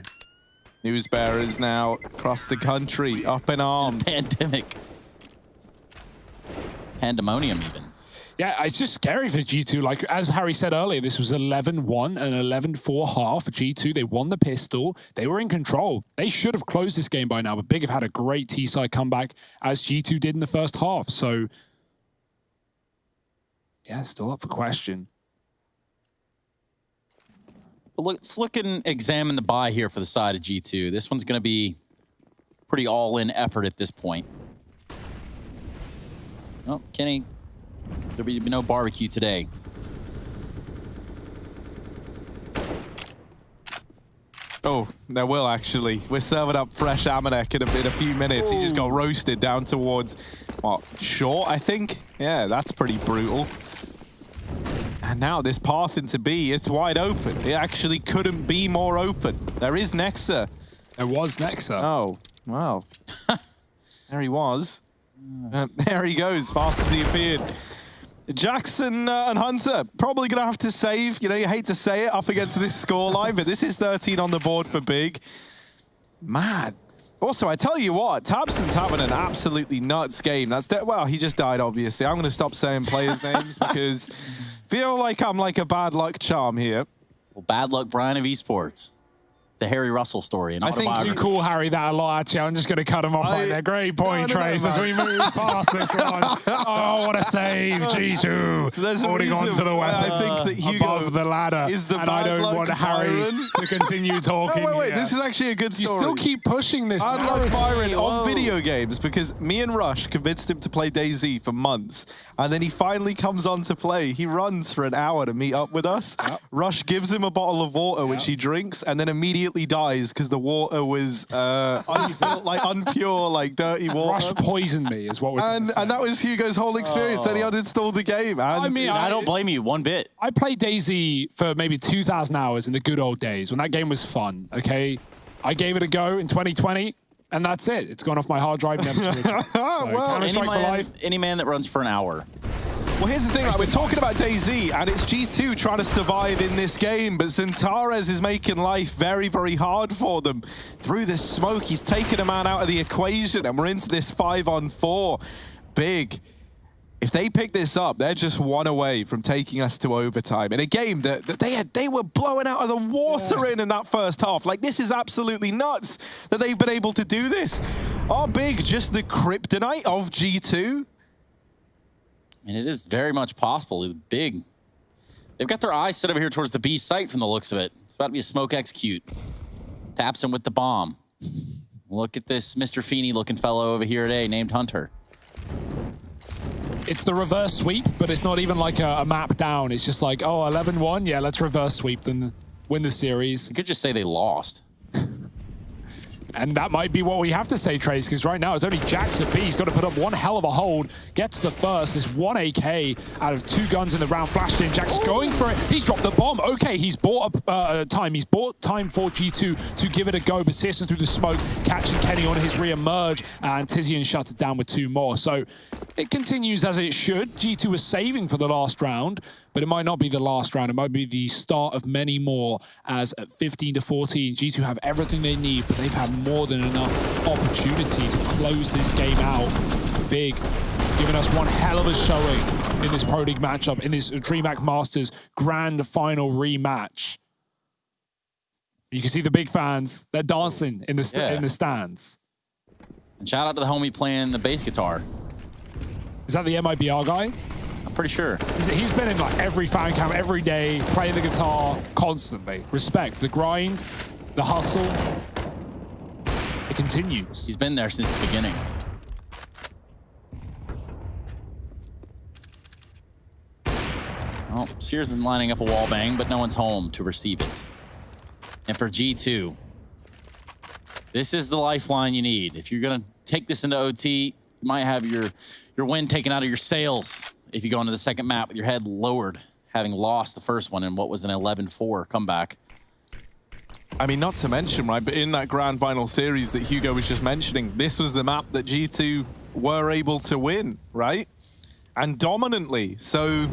News bearers now across the country, up in arms. pandemic. Pandemonium, even. Yeah, it's just scary for G2. Like, as Harry said earlier, this was 11-1 and 11-4 half for G2. They won the pistol. They were in control. They should have closed this game by now, but Big have had a great T-side comeback, as G2 did in the first half. So, yeah, still up for question. Let's look and examine the buy here for the side of G2. This one's going to be pretty all-in effort at this point. Oh, Kenny, there'll be no barbecue today. Oh, there will actually. We're serving up fresh Amanek in a, in a few minutes. He just got roasted down towards, what, short, I think? Yeah, that's pretty brutal. And now this path into B, it's wide open. It actually couldn't be more open. There is Nexa. There was Nexa. Oh, wow. there he was. Uh, there he goes, fast as he appeared. Jackson uh, and Hunter probably going to have to save. You know, you hate to say it up against this scoreline, but this is 13 on the board for Big. Man. Also, I tell you what, tabseN's having an absolutely nuts game. That's well, he just died, obviously. I'm going to stop saying players' names because feel like I'm like a bad luck charm here. Well, bad luck, Brian of Esports. The Harry Russell story. An I think you You call Harry that a lot, actually. I'm just going to cut him off I- right there. Great point, No, no, no, Trace, as we move past this one. Oh, what a save, G2. So holding on to the why weapon I think that Hugo above the ladder. is the and I don't luck want Harry Byron. to continue talking. No, wait, wait. here. This is actually a good story. You still keep pushing this I'd narrative. like Byron on video games because me and Rush convinced him to play DayZ for months. And then he finally comes on to play. He runs for an hour to meet up with us. Rush gives him a bottle of water, which he drinks, and then immediately dies because the water was uh, unfil- like unpure, like dirty water. Rush poisoned me, is what we're and, and that was Hugo's whole experience. Then he uninstalled the game. And I mean, I don't blame you one bit. I played DayZ for maybe 2,000 hours in the good old days when that game was fun, okay? I gave it a go in 2020, and that's it. It's gone off my hard drive, never to return. So, Well, Any Counter-Strike for man, life. any man that runs for an hour. Well, here's the thing. Like, we're talking about DayZ, and it's G2 trying to survive in this game, but Xantares is making life very, very hard for them. Through this smoke, he's taken a man out of the equation, and we're into this five on four. Big. If they pick this up, they're just one away from taking us to overtime in a game that, that they had, they were blowing out of the water in in that first half. Like this is absolutely nuts that they've been able to do this. Are Big just the kryptonite of G2? And it is very much possible. It's big. They've got their eyes set over here towards the B site from the looks of it. It's about to be a smoke execute. Taps him with the bomb. Look at this Mr. Feeney looking fellow over here today named Hunter. It's the reverse sweep, but it's not even like a, a map down. It's just like, oh, 11-1, yeah, let's reverse sweep them, win the series. You could just say they lost. And that might be what we have to say, Trace, because right now it's only JaCkz at B. He's got to put up one hell of a hold, gets the first. This one AK out of two guns in the round flashed in. JaCkz going for it. He's dropped the bomb. Okay, he's bought up uh, time. He's bought time for G2 to give it a go. But syrsoN through the smoke, catching Kenny on his re-emerge, and Tizian shut it down with two more. So it continues as it should. G2 is saving for the last round, but it might not be the last round. It might be the start of many more as at 15 to 14, G2 have everything they need, but they've had more than enough opportunity to close this game out big, giving us one hell of a showing in this Pro League matchup, in this DreamHack Masters grand final rematch. You can see the big fans, they're dancing in the, Yeah. in the stands. And shout out to the homie playing the bass guitar. Is that the MIBR guy? Pretty sure. He's, he's been in like every fan cam every day, playing the guitar constantly. Respect the grind, the hustle. It continues. He's been there since the beginning. Well, Sears is lining up a wall bang, but no one's home to receive it. And for G2, this is the lifeline you need. If you're gonna take this into OT, you might have your your wind taken out of your sails if you go into the second map with your head lowered, having lost the first one in what was an 11-4 comeback. I mean, not to mention, right, but in that grand final series that Hugo was just mentioning, this was the map that G2 were able to win, right? And dominantly. So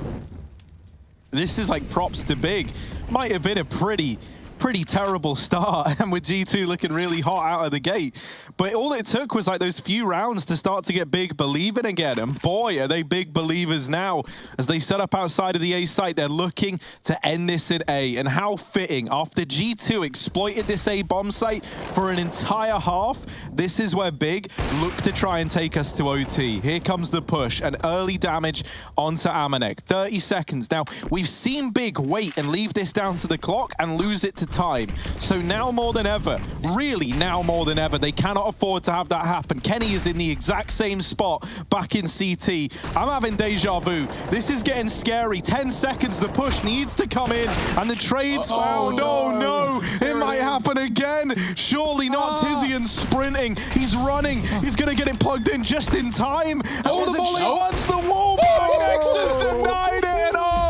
this is like props to Big. Might have been a pretty, pretty terrible start, and with G2 looking really hot out of the gate. But all it took was like those few rounds to start to get Big believing again. And boy, are they big believers now. As they set up outside of the A site, they're looking to end this in A. And how fitting, after G2 exploited this A bomb site for an entire half, this is where Big look to try and take us to OT. Here comes the push, and early damage onto Amanek. 30 seconds. Now, we've seen Big wait and leave this down to the clock and lose it to time. So now more than ever, really now more than ever, they cannot afford to have that happen. Kenny is in the exact same spot back in CT. I'm having deja vu. This is getting scary. 10 seconds, the push needs to come in, and the trade's found. Oh no, it might happen again. Surely not. Tizian sprinting. He's running. He's going to get it plugged in just in time. And Oh, there's the a chance the wall Nexus denied oh,